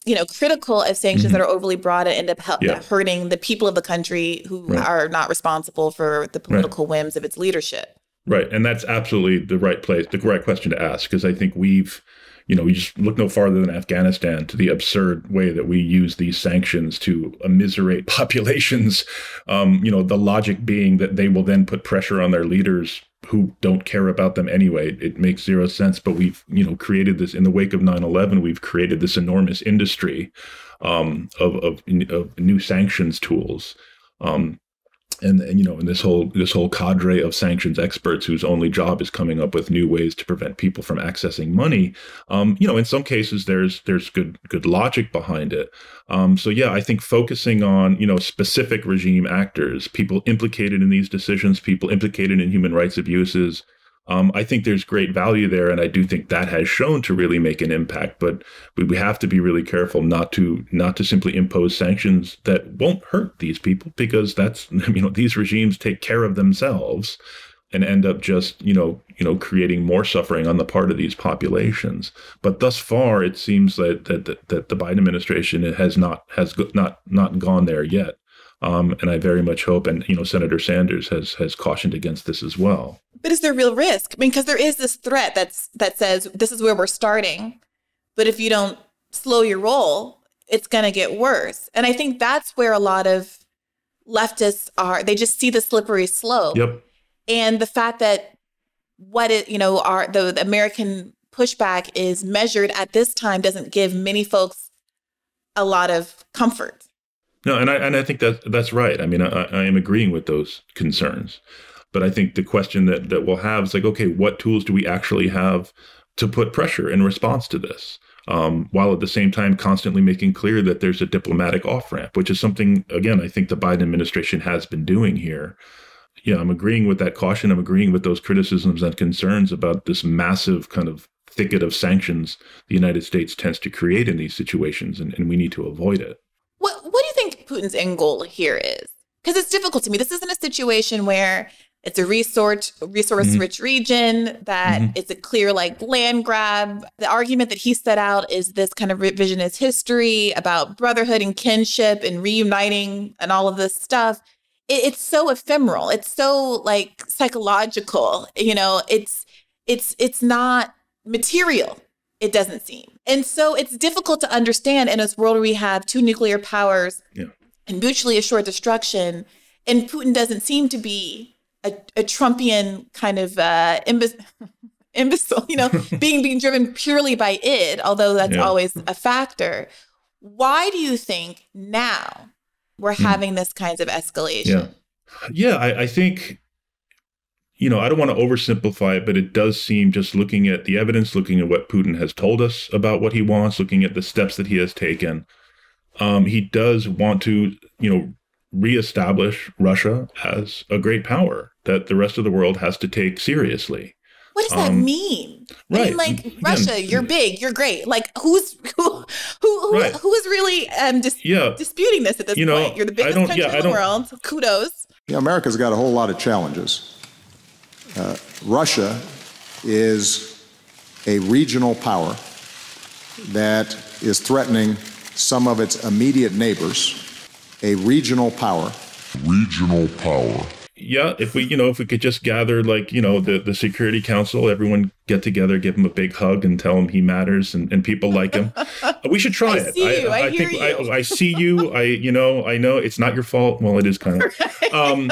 you know, critical of sanctions mm-hmm. that are overly broad and end up yeah. hurting the people of the country who right. are not responsible for the political right. whims of its leadership. Right, and that's absolutely the right place, the right question to ask, because I think we've you know, we just look no farther than Afghanistan to the absurd way that we use these sanctions to immiserate (laughs) populations. Um, you know, the logic being that they will then put pressure on their leaders who don't care about them anyway. It makes zero sense. But we've, you know, created this in the wake of 9 11, we've created this enormous industry um, of, of, of, new sanctions tools. Um, and, and you know, and this whole this whole cadre of sanctions experts whose only job is coming up with new ways to prevent people from accessing money. Um, you know, in some cases, there's there's good good logic behind it. Um, so yeah, I think focusing on you know specific regime actors, people implicated in these decisions, people implicated in human rights abuses, um, I think there's great value there, and I do think that has shown to really make an impact. But we have to be really careful not to not to simply impose sanctions that won't hurt these people, because that's (laughs) you know these regimes take care of themselves and end up just you know you know creating more suffering on the part of these populations. But thus far, it seems that that that, that the Biden administration has not has not not gone there yet. Um, and I very much hope, and you know, Senator Sanders has has cautioned against this as well. But is there real risk? I mean, because there is this threat that's that says this is where we're starting, but if you don't slow your roll, it's going to get worse. And I think that's where a lot of leftists are. They just see the slippery slope. Yep. And the fact that what it, you know, are the, the American pushback is measured at this time doesn't give many folks a lot of comfort. No, and I and I think that that's right. I mean, I, I am agreeing with those concerns, but I think the question that that we'll have is like, okay, what tools do we actually have to put pressure in response to this? Um, while at the same time constantly making clear that there's a diplomatic off ramp, which is something again I think the Biden administration has been doing here. Yeah, I'm agreeing with that caution. I'm agreeing with those criticisms and concerns about this massive kind of thicket of sanctions the United States tends to create in these situations, and, and we need to avoid it. What What do you think Putin's end goal here is? Because it's difficult to me. This isn't a situation where it's a resource resource mm-hmm. rich region that mm-hmm. it's a clear like land grab. The argument that he set out is this kind of revisionist history about brotherhood and kinship and reuniting and all of this stuff. It, it's so ephemeral. It's so like psychological. You know, it's it's it's not material it doesn't seem. And so it's difficult to understand in this world where we have two nuclear powers yeah. and mutually assured destruction. And Putin doesn't seem to be a, a Trumpian kind of uh, imbecile, (laughs) imbecile, you know, (laughs) being being driven purely by id, although that's yeah. always a factor. Why do you think now we're hmm. having this kinds of escalation? Yeah, yeah, I, I think you know, I don't want to oversimplify it, but it does seem just looking at the evidence, looking at what Putin has told us about what he wants, looking at the steps that he has taken, um, he does want to, you know, reestablish Russia as a great power that the rest of the world has to take seriously. What does um, that mean? Right. I mean, like Again, Russia, you're big, you're great. Like who's who who who, right. who is really um dis- yeah. disputing this at this you know, point? You're the biggest country yeah, in the world. Kudos. Yeah, America's got a whole lot of challenges. Uh, Russia is a regional power that is threatening some of its immediate neighbors. A regional power. Regional power yeah, if we, you know, if we could just gather like, you know, the, the Security Council, everyone get together, give him a big hug and tell him he matters and, and people like him. (laughs) we should try I it. See you. I, I, I think you. I, I, see you. I, you know, I know it's not your fault. Well, it is kind of, (laughs) right. um,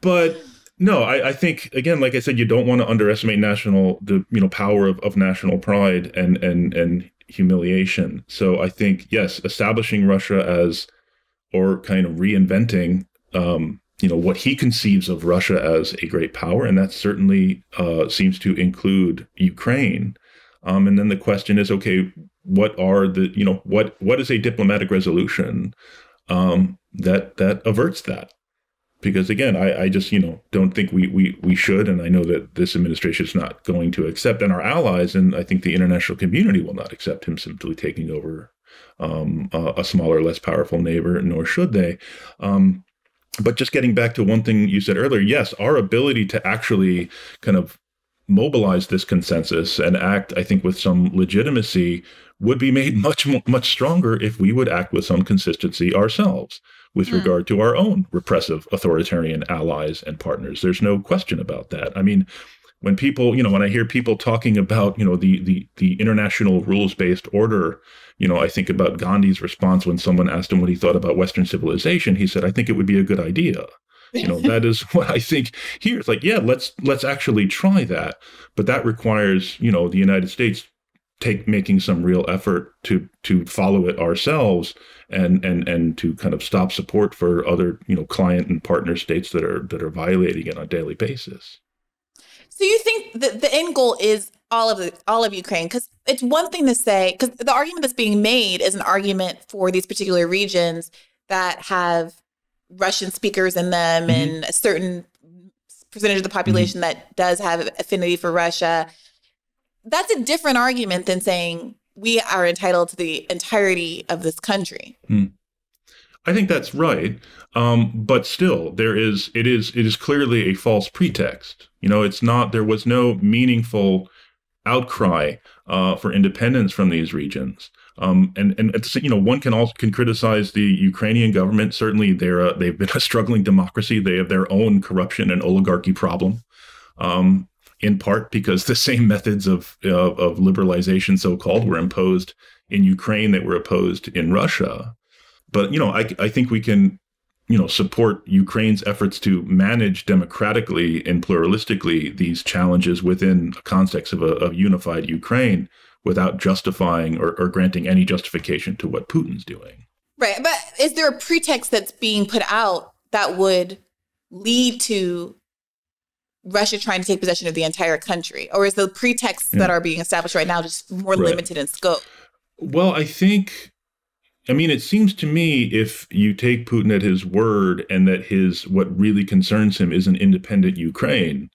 but no, I, I think again, like I said, you don't want to underestimate national, the, you know, power of, of national pride and, and, and humiliation. So I think, yes, establishing Russia as, or kind of reinventing, um, you know what he conceives of Russia as a great power, and that certainly uh, seems to include Ukraine. Um, and then the question is, okay, what are the you know what what is a diplomatic resolution um, that that averts that? Because again, I, I just you know don't think we we we should, and I know that this administration is not going to accept, and our allies, and I think the international community will not accept him simply taking over um, a, a, smaller, less powerful neighbor, nor should they. Um, but just getting back to one thing you said earlier, yes, our ability to actually kind of mobilize this consensus and act, I think, with some legitimacy would be made (laughs) much, much stronger if we would act with some consistency ourselves with mm. regard to our own repressive authoritarian allies and partners. There's no question about that. I mean, when people, you know, when I hear people talking about, you know, the the the international rules-based order you know, I think about Gandhi's response when someone asked him what he thought about Western civilization. He said, "I think it would be a good idea." (laughs) You know, that is (laughs) what I think here. It's like, yeah, let's let's actually try that, but that requires you know the United States take making some real effort to to follow it ourselves and and and to kind of stop support for other you know client and partner states that are that are violating it on a daily basis. So you think that the end goal is all of the all of Ukraine because it's one thing to say because the argument that's being made is an argument for these particular regions that have Russian speakers in them mm-hmm. and a certain percentage of the population mm-hmm. that does have affinity for Russia. That's a different argument than saying we are entitled to the entirety of this country. Mm. I think that's right, um, but still, there is it is it is clearly a false pretext. You know, it's not. There was no meaningful outcry uh, for independence from these regions. Um, and and you know one can also can criticize the Ukrainian government. Certainly, they're a, they've been a (laughs) struggling democracy. They have their own corruption and oligarchy problem, um, in part because the same methods of of, of liberalization, so called, were imposed in Ukraine that were opposed in Russia. But you know, I I think we can you know support Ukraine's efforts to manage democratically and pluralistically these challenges within a context of a, unified Ukraine without justifying or, or granting any justification to what Putin's doing. Right, but is there a pretext that's being put out that would lead to Russia trying to take possession of the entire country, or is the pretexts yeah. that hmm. are being established right now just more right. limited in scope? Well, I think I mean, it seems to me if you take Putin at his word and that his what really concerns him is an independent Ukraine,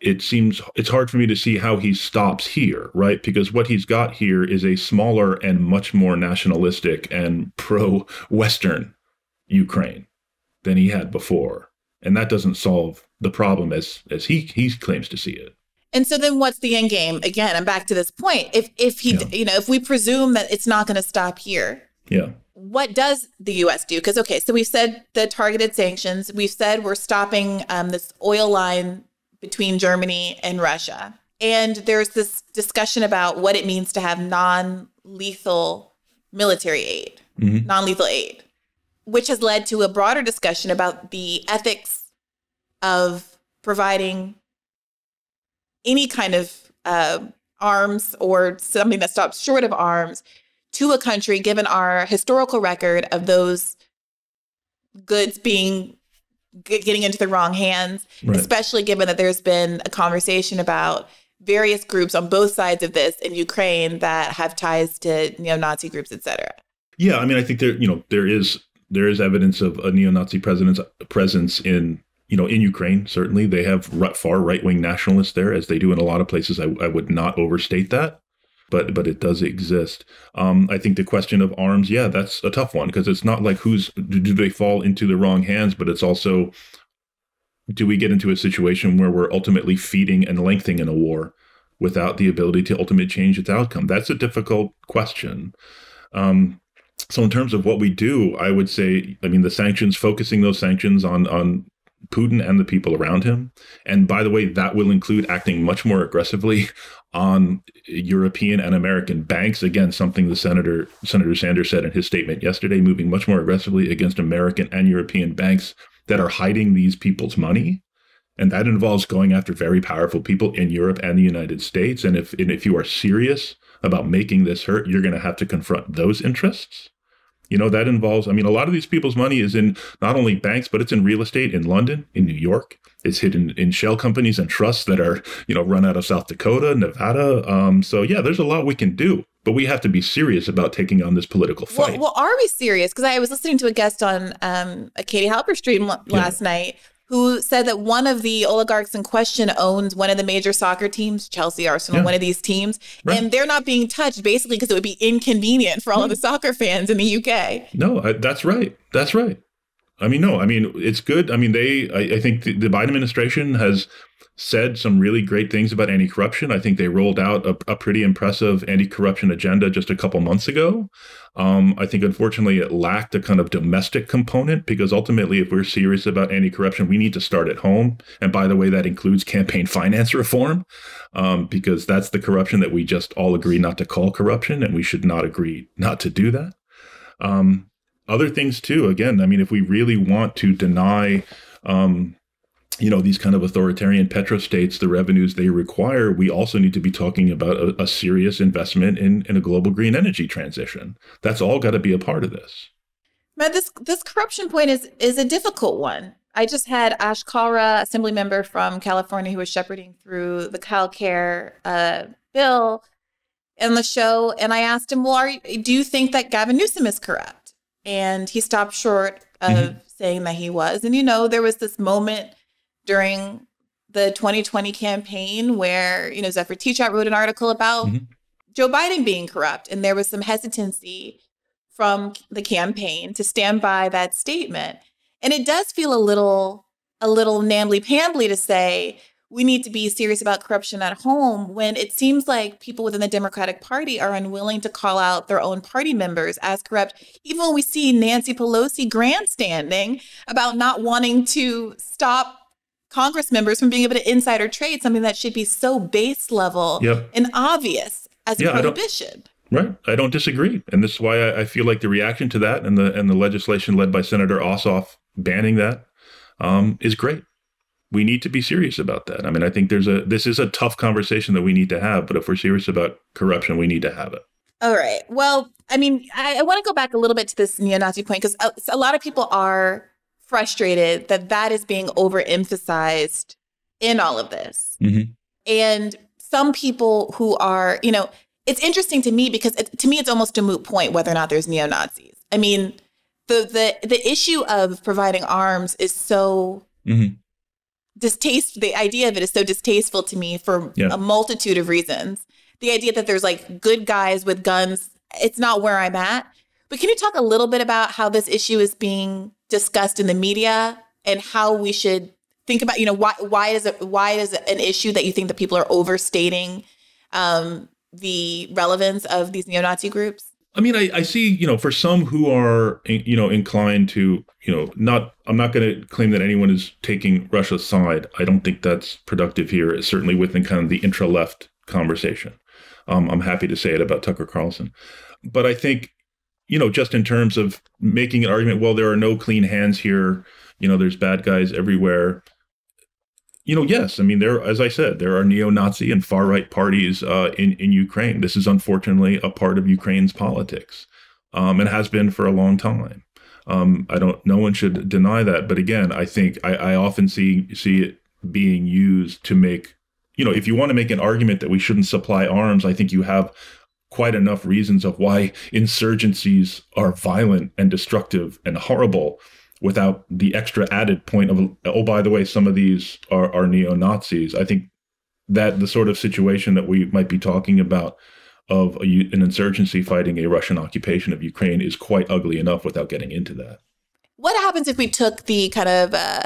it seems it's hard for me to see how he stops here, right? Because what he's got here is a smaller and much more nationalistic and pro-Western Ukraine than he had before, and that doesn't solve the problem as as he he claims to see it. And so then what's the end game? Again, I'm back to this point. If if he yeah. you know, if we presume that it's not going to stop here, yeah. What does the US do? Because, okay, so we've said the targeted sanctions. We've said we're stopping um, this oil line between Germany and Russia. And there's this discussion about what it means to have non lethal military aid, mm-hmm. non lethal aid, which has led to a broader discussion about the ethics of providing any kind of uh, arms or something that stops short of arms to a country, given our historical record of those goods being getting into the wrong hands, right. especially given that there's been a conversation about various groups on both sides of this in Ukraine that have ties to neo-Nazi groups, et cetera. Yeah, I mean, I think there, you know, there is there is evidence of a neo-Nazi presence presence in you know, in Ukraine, certainly they have far right wing nationalists there, as they do in a lot of places. I, I would not overstate that, but but it does exist. Um, I think the question of arms, yeah, that's a tough one because it's not like who's do they fall into the wrong hands, but it's also do we get into a situation where we're ultimately feeding and lengthening in a war without the ability to ultimately change its outcome? That's a difficult question. Um, so in terms of what we do, I would say, I mean, the sanctions, focusing those sanctions on on Putin and the people around him. And by the way, that will include acting much more aggressively on European and American banks. Again, something the Senator Senator Sanders said in his statement yesterday, moving much more aggressively against American and European banks that are hiding these people's money. And that involves going after very powerful people in Europe and the United States. And if and if you are serious about making this hurt, you're going to have to confront those interests. You know, that involves, I mean, a lot of these people's money is in not only banks, but it's in real estate in London, in New York. It's hidden in shell companies and trusts that are, you know, run out of South Dakota, Nevada. Um, so, yeah, there's a lot we can do, but we have to be serious about taking on this political fight. Well, well are we serious? Because I was listening to a guest on um, a Katie Halper stream last yeah. night who said that one of the oligarchs in question owns one of the major soccer teams, Chelsea, Arsenal, yeah. one of these teams, right. and they're not being touched basically because it would be inconvenient for all right. of the soccer fans in the UK. No, I, that's right. That's right. I mean, no, I mean, it's good. I mean, they, I, I think the, the Biden administration has said some really great things about anti corruption. I think they rolled out a, a pretty impressive anti corruption agenda just a couple months ago. Um, I think, unfortunately, it lacked a kind of domestic component because ultimately, if we're serious about anti corruption, we need to start at home. And by the way, that includes campaign finance reform um, because that's the corruption that we just all agree not to call corruption, and we should not agree not to do that. Um, other things, too, again, I mean, if we really want to deny um, you know these kind of authoritarian petrostates the revenues they require we also need to be talking about a, a serious investment in, in a global green energy transition. That's all got to be a part of this. But this this corruption point is is a difficult one. I just had ash kalra assembly member from california who was shepherding through the CalCare uh, bill in the show and i asked him well are, do you think that gavin newsom is corrupt? And he stopped short of mm-hmm. saying that he was. And you know there was this moment during the 2020 campaign where, you know, Zephyr Teachout wrote an article about mm-hmm. Joe Biden being corrupt. And there was some hesitancy from the campaign to stand by that statement. And it does feel a little, a little nambly pambly to say we need to be serious about corruption at home when it seems like people within the Democratic Party are unwilling to call out their own party members as corrupt. Even when we see Nancy Pelosi grandstanding about not wanting to stop Congress members from being able to insider trade something that should be so base level yep. and obvious as yeah, a prohibition. Right. I don't disagree. And this is why I, I, feel like the reaction to that and the and the legislation led by Senator Ossoff banning that um, is great. We need to be serious about that. I mean, I think there's a this is a tough conversation that we need to have, but if we're serious about corruption, we need to have it. All right. Well, I mean, I, I want to go back a little bit to this neo-Nazi point because a, a lot of people are frustrated that that is being overemphasized in all of this. Mm-hmm. And some people who are, you know, it's interesting to me because it, to me it's almost a moot point whether or not there's neo Nazis. I mean, the the the issue of providing arms is so mm-hmm. distasteful. The idea of it is so distasteful to me for yeah. a multitude of reasons. The idea that there's like good guys with guns, it's not where I'm at. But can you talk a little bit about how this issue is being discussed in the media and how we should think about, you know, why why is it why is it an issue that you think that people are overstating um, the relevance of these neo-Nazi groups? I mean, I, I see, you know, for some who are, you know, inclined to, you know, not, I'm not going to claim that anyone is taking Russia's side. I don't think that's productive here, certainly within kind of the intra left conversation. Um, I'm happy to say it about Tucker Carlson. But I think you know, just in terms of making an argument, well, there are no clean hands here. You know, there's bad guys everywhere. You know, yes, I mean, there, as I said, there are neo-Nazi and far-right parties uh, in in Ukraine. This is unfortunately a part of Ukraine's politics, um, and has been for a long time. Um, I don't. No one should deny that. But again, I think I, I often see see it being used to make you know, if you want to make an argument that we shouldn't supply arms, I think you have quite enough reasons of why insurgencies are violent and destructive and horrible. without the extra added point of oh by the way some of these are, are neo-nazis i think that the sort of situation that we might be talking about of a, an insurgency fighting a russian occupation of ukraine is quite ugly enough without getting into that what happens if we took the kind of uh,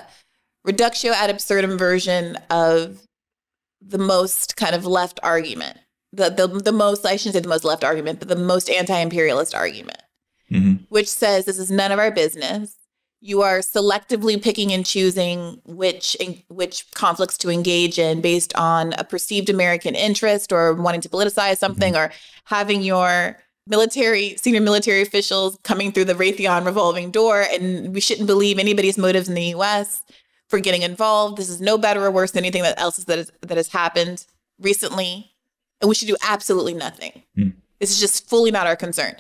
reductio ad absurdum version of the most kind of left argument the, the, the most i shouldn't say the most left argument but the most anti-imperialist argument mm-hmm. which says this is none of our business you are selectively picking and choosing which which conflicts to engage in based on a perceived American interest or wanting to politicize something mm-hmm. or having your military senior military officials coming through the Raytheon revolving door and we shouldn't believe anybody's motives in the US for getting involved. This is no better or worse than anything that else that, is, that has happened recently. And we should do absolutely nothing. Mm. This is just fully not our concern.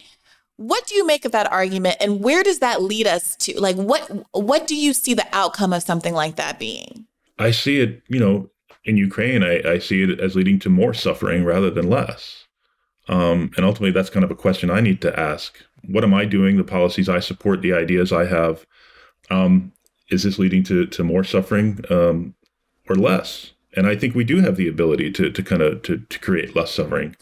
What do you make of that argument and where does that lead us to? Like what what do you see the outcome of something like that being? I see it, you know, in Ukraine, I, I see it as leading to more suffering rather than less. Um, and ultimately, that's kind of a question I need to ask. What am I doing? The policies I support, the ideas I have, um, is this leading to to more suffering um, or less? And I think we do have the ability to to kind of to, to create less suffering.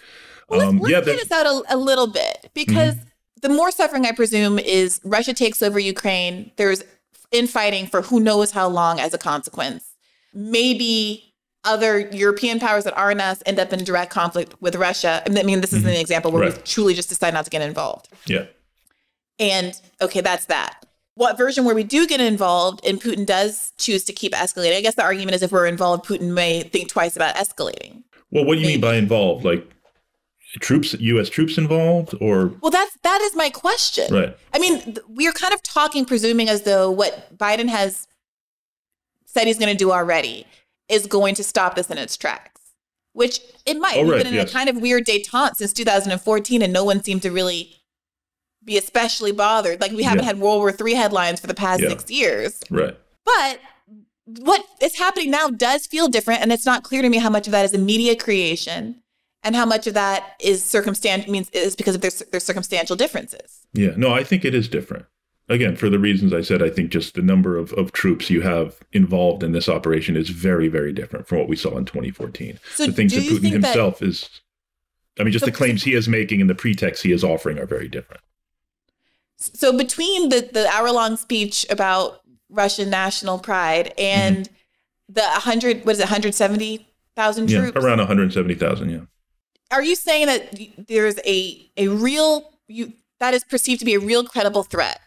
Well, let's, um, let's yeah, this out a, a, little bit because mm-hmm the more suffering, I presume, is Russia takes over Ukraine. There's infighting for who knows how long as a consequence. Maybe other European powers that aren't us end up in direct conflict with Russia. I mean, this is mm-hmm. an example where right. we truly just decide not to get involved. Yeah. And okay, that's that. What version where we do get involved and Putin does choose to keep escalating? I guess the argument is if we're involved, Putin may think twice about escalating. Well, what do you Maybe. mean by involved? Like troops us troops involved or well that's that is my question right i mean we're kind of talking presuming as though what biden has said he's going to do already is going to stop this in its tracks which it might oh, we've right, been in yes. a kind of weird detente since 2014 and no one seemed to really be especially bothered. Like we haven't yeah. had world war iii headlines for the past yeah. six years. Right. But what is happening now does feel different and it's not clear to me how much of that is a media creation and how much of that is circumstantial means is because of their, their circumstantial differences. Yeah. No i think it is different. Again for the reasons i said i think just the number of, of troops you have involved in this operation is very very different from what we saw in 2014 so the things that putin himself that, is i mean just so, the claims he is making and the pretext he is offering are very different so between the, the hour-long speech about russian national pride and mm-hmm. the 100 what is it 170,000 troops yeah, around 170,000 yeah. Are you saying that there's a a real you that is perceived to be a real credible threat?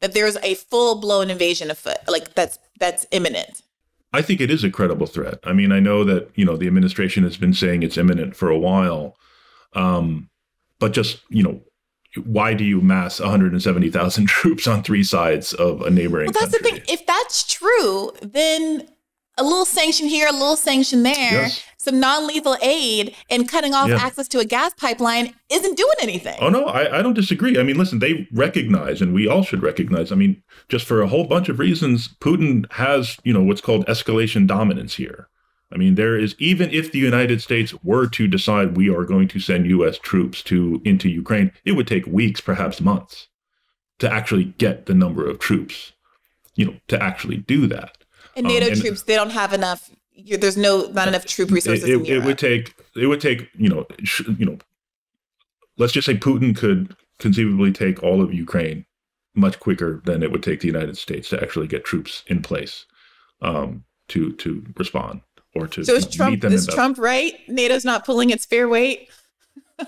That there's a full blown invasion afoot like that's that's imminent? I think it is a credible threat. I mean i know that you know the administration has been saying it's imminent for a while. Um but just you know why do you mass 170,000 (laughs) troops on three sides of a neighboring well, that's country? the thing if that's true then a little sanction here, a little sanction there, yes. some non lethal aid, and cutting off yeah. access to a gas pipeline isn't doing anything. Oh, no, I, I don't disagree. I mean, listen, they recognize, and we all should recognize, I mean, just for a whole bunch of reasons, Putin has, you know, what's called escalation dominance here. I mean, there is even if the United States were to decide we are going to send U.S. troops to into Ukraine, it would take weeks, perhaps months, to actually get the number of troops, you know, to actually do that. And NATO um, and troops, they don't have enough. There's no not enough troop resources. It, it, it would take. It would take. You know. Sh, you know. Let's just say Putin could conceivably take all of Ukraine much quicker than it would take the United States to actually get troops in place um, to to respond or to. So is Trump is Trump right? NATO's not pulling its fair weight. (laughs)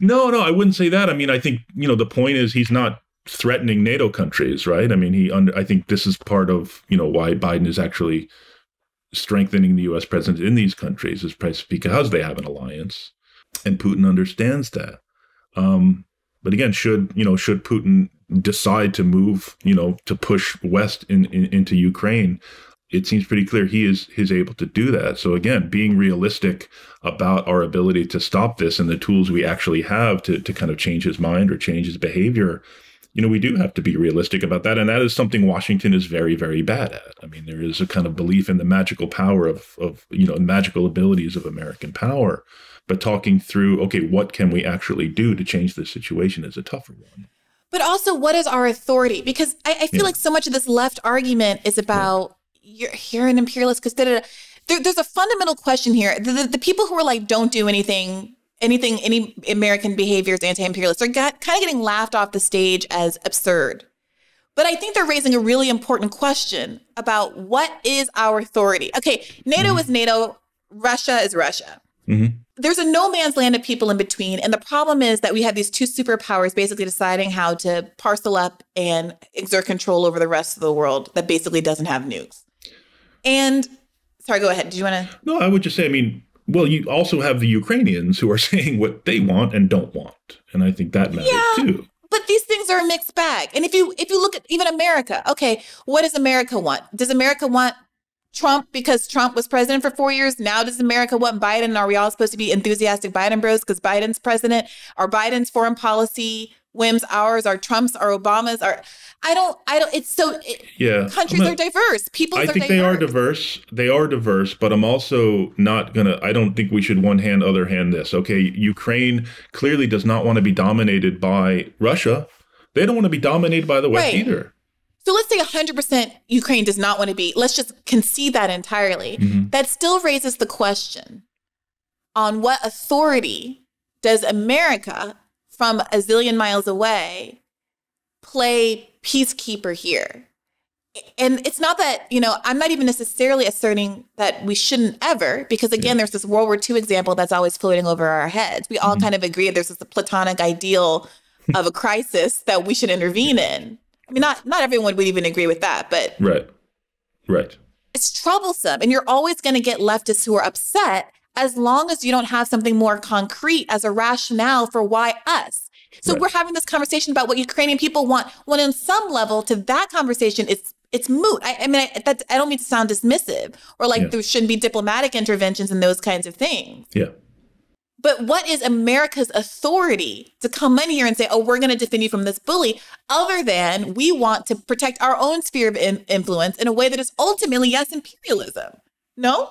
no, no, I wouldn't say that. I mean, I think you know the point is he's not threatening NATO countries, right? I mean, he under, I think this is part of you know why Biden is actually strengthening the U.S. presence in these countries is because they have an alliance, and Putin understands that. Um, but again, should you know should Putin decide to move you know to push west in, in, into Ukraine, it seems pretty clear he is is able to do that. So again, being realistic about our ability to stop this and the tools we actually have to to kind of change his mind or change his behavior you know, we do have to be realistic about that. And that is something Washington is very, very bad at. I mean, there is a kind of belief in the magical power of, of you know, magical abilities of American power. But talking through, okay, what can we actually do to change this situation is a tougher one. But also, what is our authority? Because I, I feel yeah. like so much of this left argument is about you're, you're an imperialist because there, there's a fundamental question here. The, the, the, people who are like, don't do anything, anything, any American behavior is anti-imperialist are got, kind of getting laughed off the stage as absurd. But I think they're raising a really important question about what is our authority. Okay, NATO mm-hmm. is NATO, Russia is Russia. Mm-hmm there's a no man's land of people in between. And the problem is that we have these two superpowers basically deciding how to parcel up and exert control over the rest of the world that basically doesn't have nukes. And sorry, go ahead. Do you want to? No, I would just say, I mean, well, you also have the Ukrainians who are (laughs) saying what they want and don't want. And I think that matters yeah, too. But these things are a mixed bag. And if you if you look at even America, okay, what does America want? Does America want Trump because Trump was president for four years. Now does America want Biden? Are we all supposed to be enthusiastic Biden bros because Biden's president? Are Biden's foreign policy whims ours? Are Trump's? Are Obama's? Are I don't. I don't. It's so. It, yeah, countries are diverse. People. I think diverse. they are diverse. They are diverse, but I'm also not gonna. I don't think we should one hand, other hand this. Okay, Ukraine clearly does not want to be dominated by Russia. They don't want to be dominated by the West right. either. So let's say 100% Ukraine does not want to be, let's just concede that entirely. Mm-hmm. That still raises the question on what authority does America from a zillion miles away play peacekeeper here? And it's not that, you know, I'm not even necessarily asserting that we shouldn't ever, because again, yeah. there's this World War II example that's always floating over our heads. We all mm-hmm. kind of agree there's this platonic ideal (laughs) of a crisis that we should intervene in. I mean, not not everyone would even agree with that, but right, right. It's troublesome, and you're always going to get leftists who are upset as long as you don't have something more concrete as a rationale for why us. So right. we're having this conversation about what Ukrainian people want. When on some level, to that conversation, it's it's moot. I, I mean, I, that, I don't mean to sound dismissive or like yeah. there shouldn't be diplomatic interventions and those kinds of things. Yeah. But what is America's authority to come in here and say, oh, we're going to defend you from this bully, other than we want to protect our own sphere of in- influence in a way that is ultimately, yes, imperialism? No?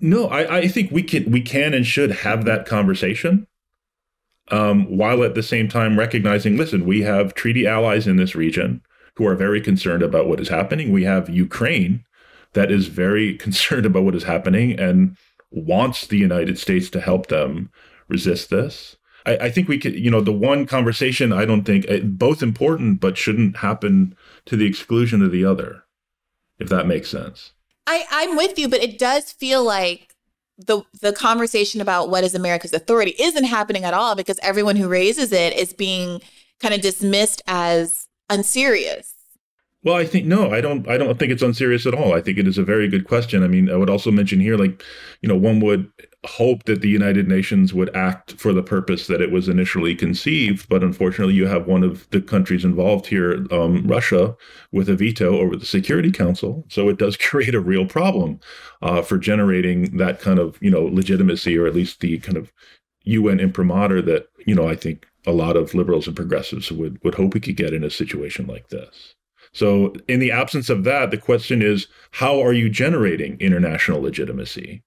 No, I, I think we can we can and should have that conversation. Um, while at the same time recognizing, listen, we have treaty allies in this region who are very concerned about what is happening. We have Ukraine that is very (laughs) concerned about what is happening. And wants the United States to help them resist this. I, I think we could, you know, the one conversation I don't think eh, both important, but shouldn't happen to the exclusion of the other, if that makes sense. I, I'm with you, but it does feel like the the conversation about what is America's authority isn't happening at all because everyone who raises it is being kind of dismissed as unserious. Well, I think no, I don't. I don't think it's unserious at all. I think it is a very good question. I mean, I would also mention here, like, you know, one would hope that the United Nations would act for the purpose that it was initially conceived, but unfortunately, you have one of the countries involved here, um, Russia, with a veto over the Security Council. So it does (laughs) create a real problem uh, for generating that kind of, you know, legitimacy, or at least the kind of UN imprimatur that you know I think a lot of liberals and progressives would would hope we could get in a situation like this. So, in the absence of that, the question is how are you generating international legitimacy?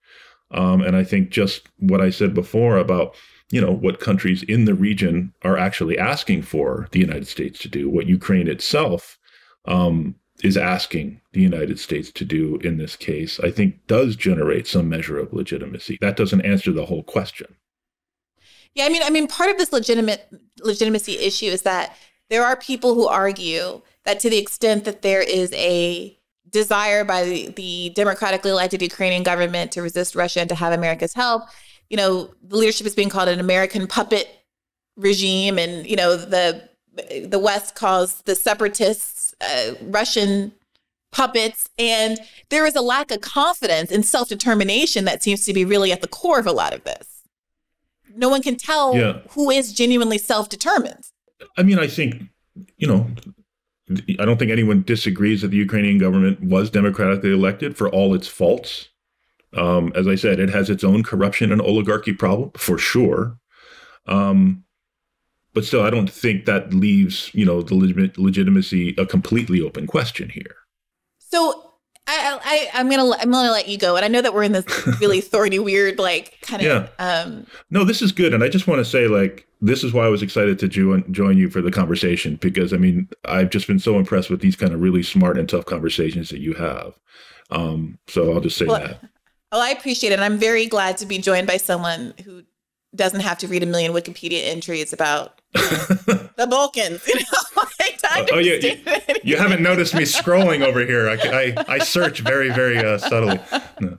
Um, and I think just what I said before about you know what countries in the region are actually asking for the United States to do, what Ukraine itself um, is asking the United States to do in this case, I think does generate some measure of legitimacy. That doesn't answer the whole question. Yeah, I mean, I mean, part of this legitimate legitimacy issue is that there are people who argue that to the extent that there is a desire by the, the democratically elected Ukrainian government to resist Russia and to have America's help, you know, the leadership is being called an American puppet regime, and you know the the West calls the separatists uh, Russian puppets, and there is a lack of confidence and self determination that seems to be really at the core of a lot of this. No one can tell yeah. who is genuinely self determined. I mean, I think you know I don't think anyone disagrees that the Ukrainian government was democratically elected for all its faults. Um, as I said, it has its own corruption and oligarchy problem for sure. Um, but still, I don't think that leaves you know the legit- legitimacy a completely open question here. So I, I, I'm gonna I'm gonna let you go, and I know that we're in this (laughs) really thorny, weird, like kind of. Yeah. Um, No, this is good, and I just want to say, like, this is why I was excited to join join you for the conversation because I mean, I've just been so impressed with these kind of really smart and tough conversations that you have. Um, so I'll just say Well, that. oh, I appreciate it. And I'm very glad to be joined by someone who doesn't have to read a million Wikipedia entries about (laughs) the Balkans. You know, (laughs) to Oh, yeah, you, you haven't noticed me scrolling over here. I, I, I search very, very uh, subtly. No.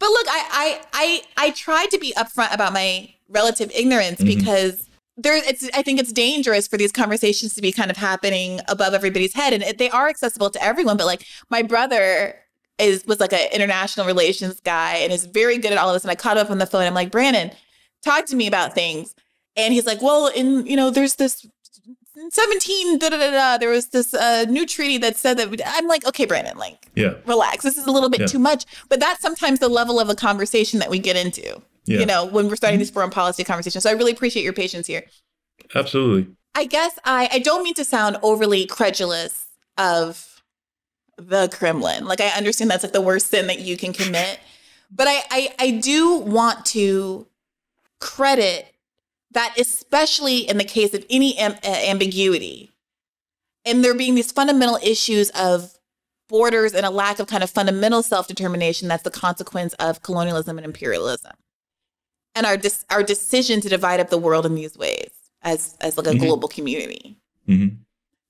But look, I, I I I tried to be upfront about my relative ignorance because there it's I think it's dangerous for these conversations to be kind of happening above everybody's head and it, they are accessible to everyone but like my brother is was like an international relations guy and is very good at all of this and I caught up on the phone I'm like Brandon talk to me about things and he's like well in you know there's this 17 da, da, da, da, there was this uh, new treaty that said that we, I'm like okay Brandon like Yeah. relax. This is a little bit Yeah. too much. But that's sometimes the level of a conversation that we get into, Yeah. Mm-hmm. you know, when we're starting these foreign policy conversations. So I really appreciate your patience here. Absolutely. I guess I, I don't mean to sound overly credulous of the Kremlin. Like I understand that's like the worst sin that you can commit. But I, I, I do want to credit that, especially in the case of any am- uh, ambiguity, and there being these fundamental issues of borders and a lack of kind of fundamental self-determination that's the consequence of colonialism and imperialism. And our dis- our decision to divide up the world in these ways as as like a Mhm. global community. Hmm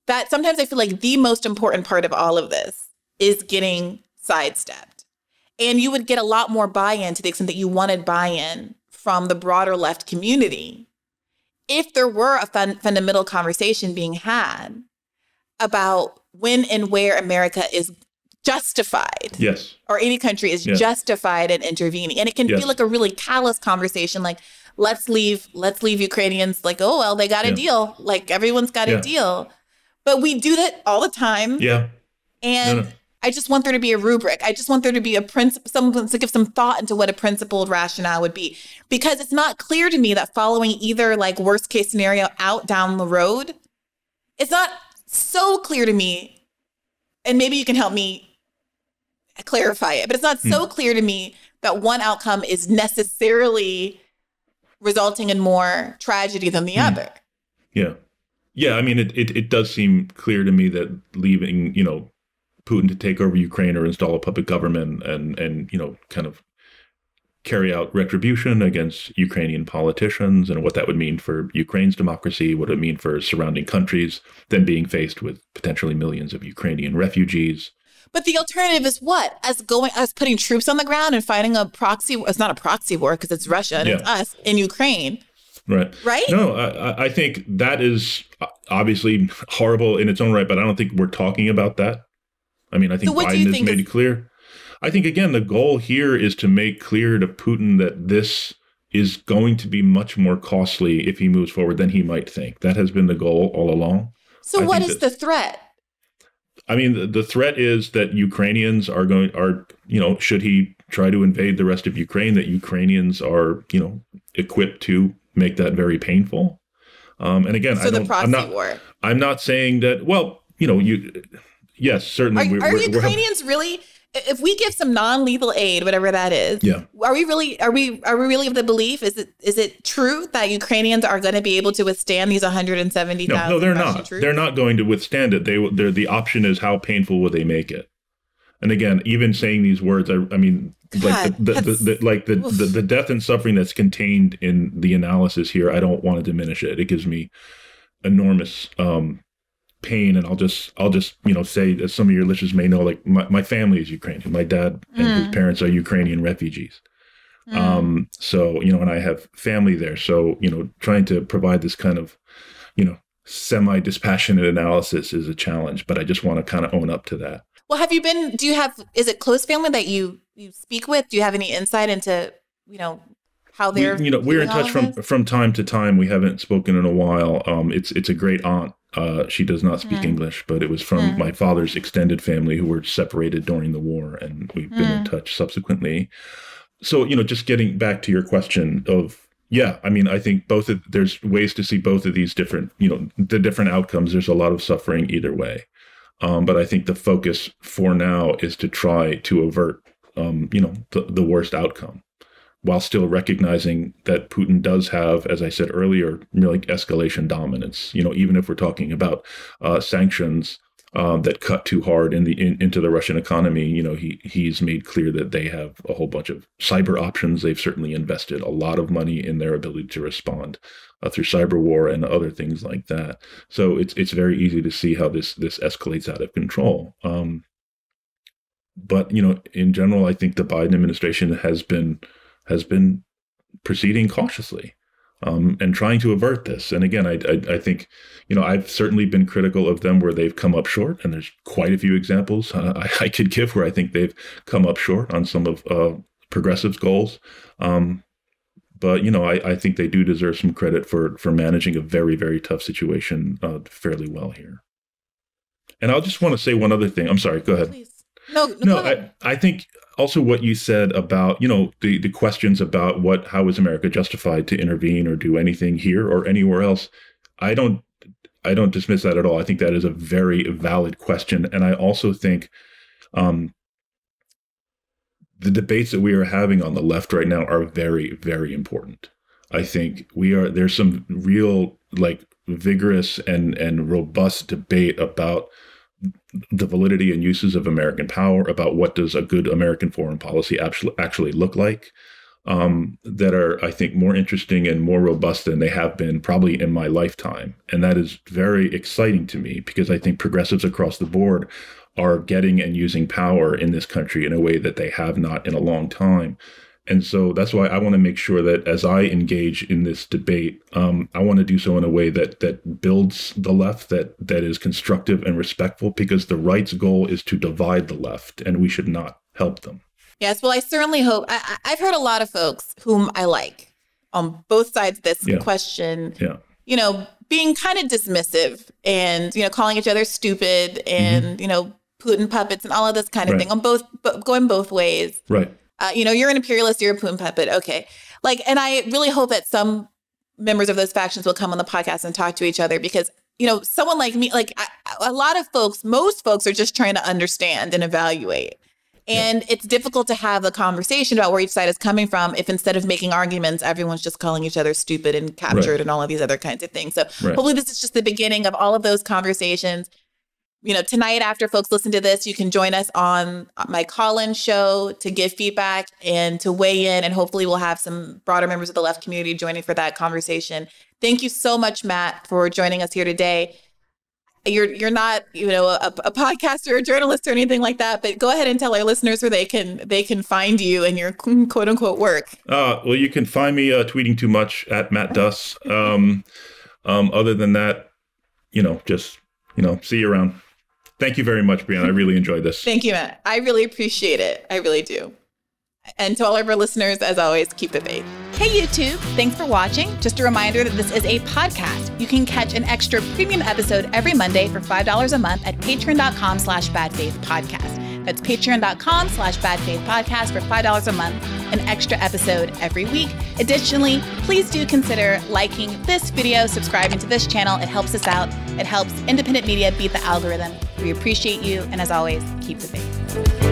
that sometimes i feel like the most important part of all of this is getting sidestepped. And you would get a lot more buy-in to the extent that you wanted buy-in from the broader left community if there were a fun- fundamental conversation being had about when and where america is justified Yes. or any country is Yeah. justified in intervening. And it can Yes. feel like a really callous conversation, like let's leave, let's leave Ukrainians like, oh well, they got a Yeah. deal. Like everyone's got Yeah. a deal. But we do that all the time. Yeah. And No, no. I just want there to be a rubric. I just want there to be a principle, someone to give some thought into what a principled rationale would be. Because it's not clear to me that following either like worst case scenario out down the road, it's not so clear to me. And maybe you can help me clarify it, but it's not hmm. so clear to me that one outcome is necessarily resulting in more tragedy than the hmm. other. Yeah. Yeah. I mean, it, it, it does seem clear to me that leaving, you know, Putin to take over Ukraine or install a puppet government and, and, you know, kind of carry out retribution against Ukrainian politicians and what that would mean for Ukraine's democracy, what it would mean for surrounding countries, then being faced with potentially millions of Ukrainian refugees. But the alternative is what? As going, as putting troops on the ground and fighting a proxy. It's not a proxy war because it's Russia and it's us in Ukraine, Right. right? No, I, I- I think that is uh, obviously horrible in its own right, but I don't think we're talking about that. I mean, I think So Biden has made is- it clear. I think again, the goal here is to make clear to Putin that this is going to be much more costly if he moves forward than he might think. That has been the goal all along. So I what is the threat? I mean, the, the threat is that Ukrainians are going are you know should he try to invade the rest of Ukraine, that Ukrainians are you know equipped to make that very painful. Um, and again, So I don't, proxy I'm not war. I'm not saying that. Well, you know, you yes, certainly. Are, we're, are Ukrainians really? If we give some non-lethal aid, whatever that is, Yeah. are we really? Are we? Are we really of the belief? Is it? Is it true that Ukrainians are going to be able to withstand these 170,000? no, no, they're Russian not. Troops? They're not going to withstand it. They they're the option is how painful will they make it. And again, even saying these words, I, I mean, like the, the, the, the like the, the the death and suffering that's contained in the analysis here. I don't want to diminish it. It gives me enormous um, pain, and I'll just I'll just you know say as some of your listeners may know, like my, my family is Ukrainian. My dad and his Mm. parents are Ukrainian refugees. Um, so you know, and I have family there. So you know, trying to provide this kind of you know semi dispassionate analysis is a challenge. But I just want to kind of own up to that. Well, have you been? Do you have? Is it close family that you you speak with? Do you have any insight into you know how We, they're? you know, we're in touch from this? from time to time. We haven't spoken in a while. Um, it's it's a great aunt. Uh, she does not speak Mm. English, but it was from Mm. my father's extended family who were separated during the war, and we've been in Mm. touch subsequently. So you know, just getting back to your question of yeah, I mean, I think both of there's ways to see both of these different you know the different outcomes. There's a lot of suffering either way. Um, but I think the focus for now is to try to avert, um, you know, the, the worst outcome, while still recognizing that Putin does have, as I said earlier, like escalation dominance. You know, even if we're talking about uh, sanctions um, that cut too hard in the in, into the Russian economy, you know, he he's made clear that they have a whole bunch of cyber options. They've certainly invested a lot of money in their ability to respond uh, through cyber war and other things like that. So it's it's very easy to see how this this escalates out of control. Um, but you know, in general, I think the Biden administration has been has been proceeding cautiously um, and trying to avert this. And again, I, I, I, think, you know, I've certainly been critical of them where they've come up short, and there's quite a few examples uh, I, I, could give where I think they've come up short on some of uh, progressives' goals. Um, but you know, I, I think they do deserve some credit for for managing a very very tough situation uh, fairly well here. And I'll just want to say one other thing. I'm sorry. Go ahead. Please. No, no, no I, I think also what you said about you know the the questions about what how is America justified to intervene or do anything here or anywhere else. I don't I don't dismiss that at all. I think that is a very valid question, and I also think um, the debates that we are having on the left right now are very, very important. I think we are there's some real like vigorous and and robust debate about the validity and uses of American power, about what does a good American foreign policy actually actually look like, um, that are I think more interesting and more robust than they have been probably in my lifetime, and that is very exciting to me because I think progressives across the board are getting and using power in this country in a way that they have not in a long time. And so that's why I want to make sure that as I engage in this debate, um, I want to do so in a way that that builds the left, that that is constructive and respectful, because the right's goal is to divide the left, and we should not help them. Yes, well, I certainly hope. I, have heard a lot of folks whom I like on both sides of this yeah. question. Yeah. You know, being kind of dismissive and you know calling each other stupid and mm-hmm. you know Putin puppets and all of this kind of right. thing on both, but going both ways. Right. Uh, you know, you're an imperialist, you're a poon puppet. Okay. Like, and I really hope that some members of those factions will come on the podcast and talk to each other because, you know, someone like me, like I, a lot of folks, most folks are just trying to understand and evaluate. And yeah. it's difficult to have a conversation about where each side is coming from if instead of making arguments, everyone's just calling each other stupid and captured right. and all of these other kinds of things. So right. hopefully this is just the beginning of all of those conversations you know, tonight after folks listen to this, you can join us on my call-in show to give feedback and to weigh in, and hopefully we'll have some broader members of the left community joining for that conversation. Thank you so much, Matt, for joining us here today. You're you're not you know a, a podcaster or a journalist or anything like that, but go ahead and tell our listeners where they can they can find you and your quote unquote work. Uh, well, you can find me uh, tweeting too much at Matt Duss. Um, um, other than that, you know, just you know, see you around. Thank you very much, Briahna. I really enjoyed this. Thank you, Matt. I really appreciate it. I really do. And to all of our listeners, as always, keep the faith. Hey, YouTube. Thanks for watching. Just a reminder that this is a podcast. You can catch an extra premium episode every Monday for $5 a month at patreon.com slash badfaithpodcast. That's patreon.com slash badfaithpodcast for $5 a month, an extra episode every week. Additionally, please do consider liking this video, subscribing to this channel. It helps us out. It helps independent media beat the algorithm. We appreciate you. And as always, keep the faith.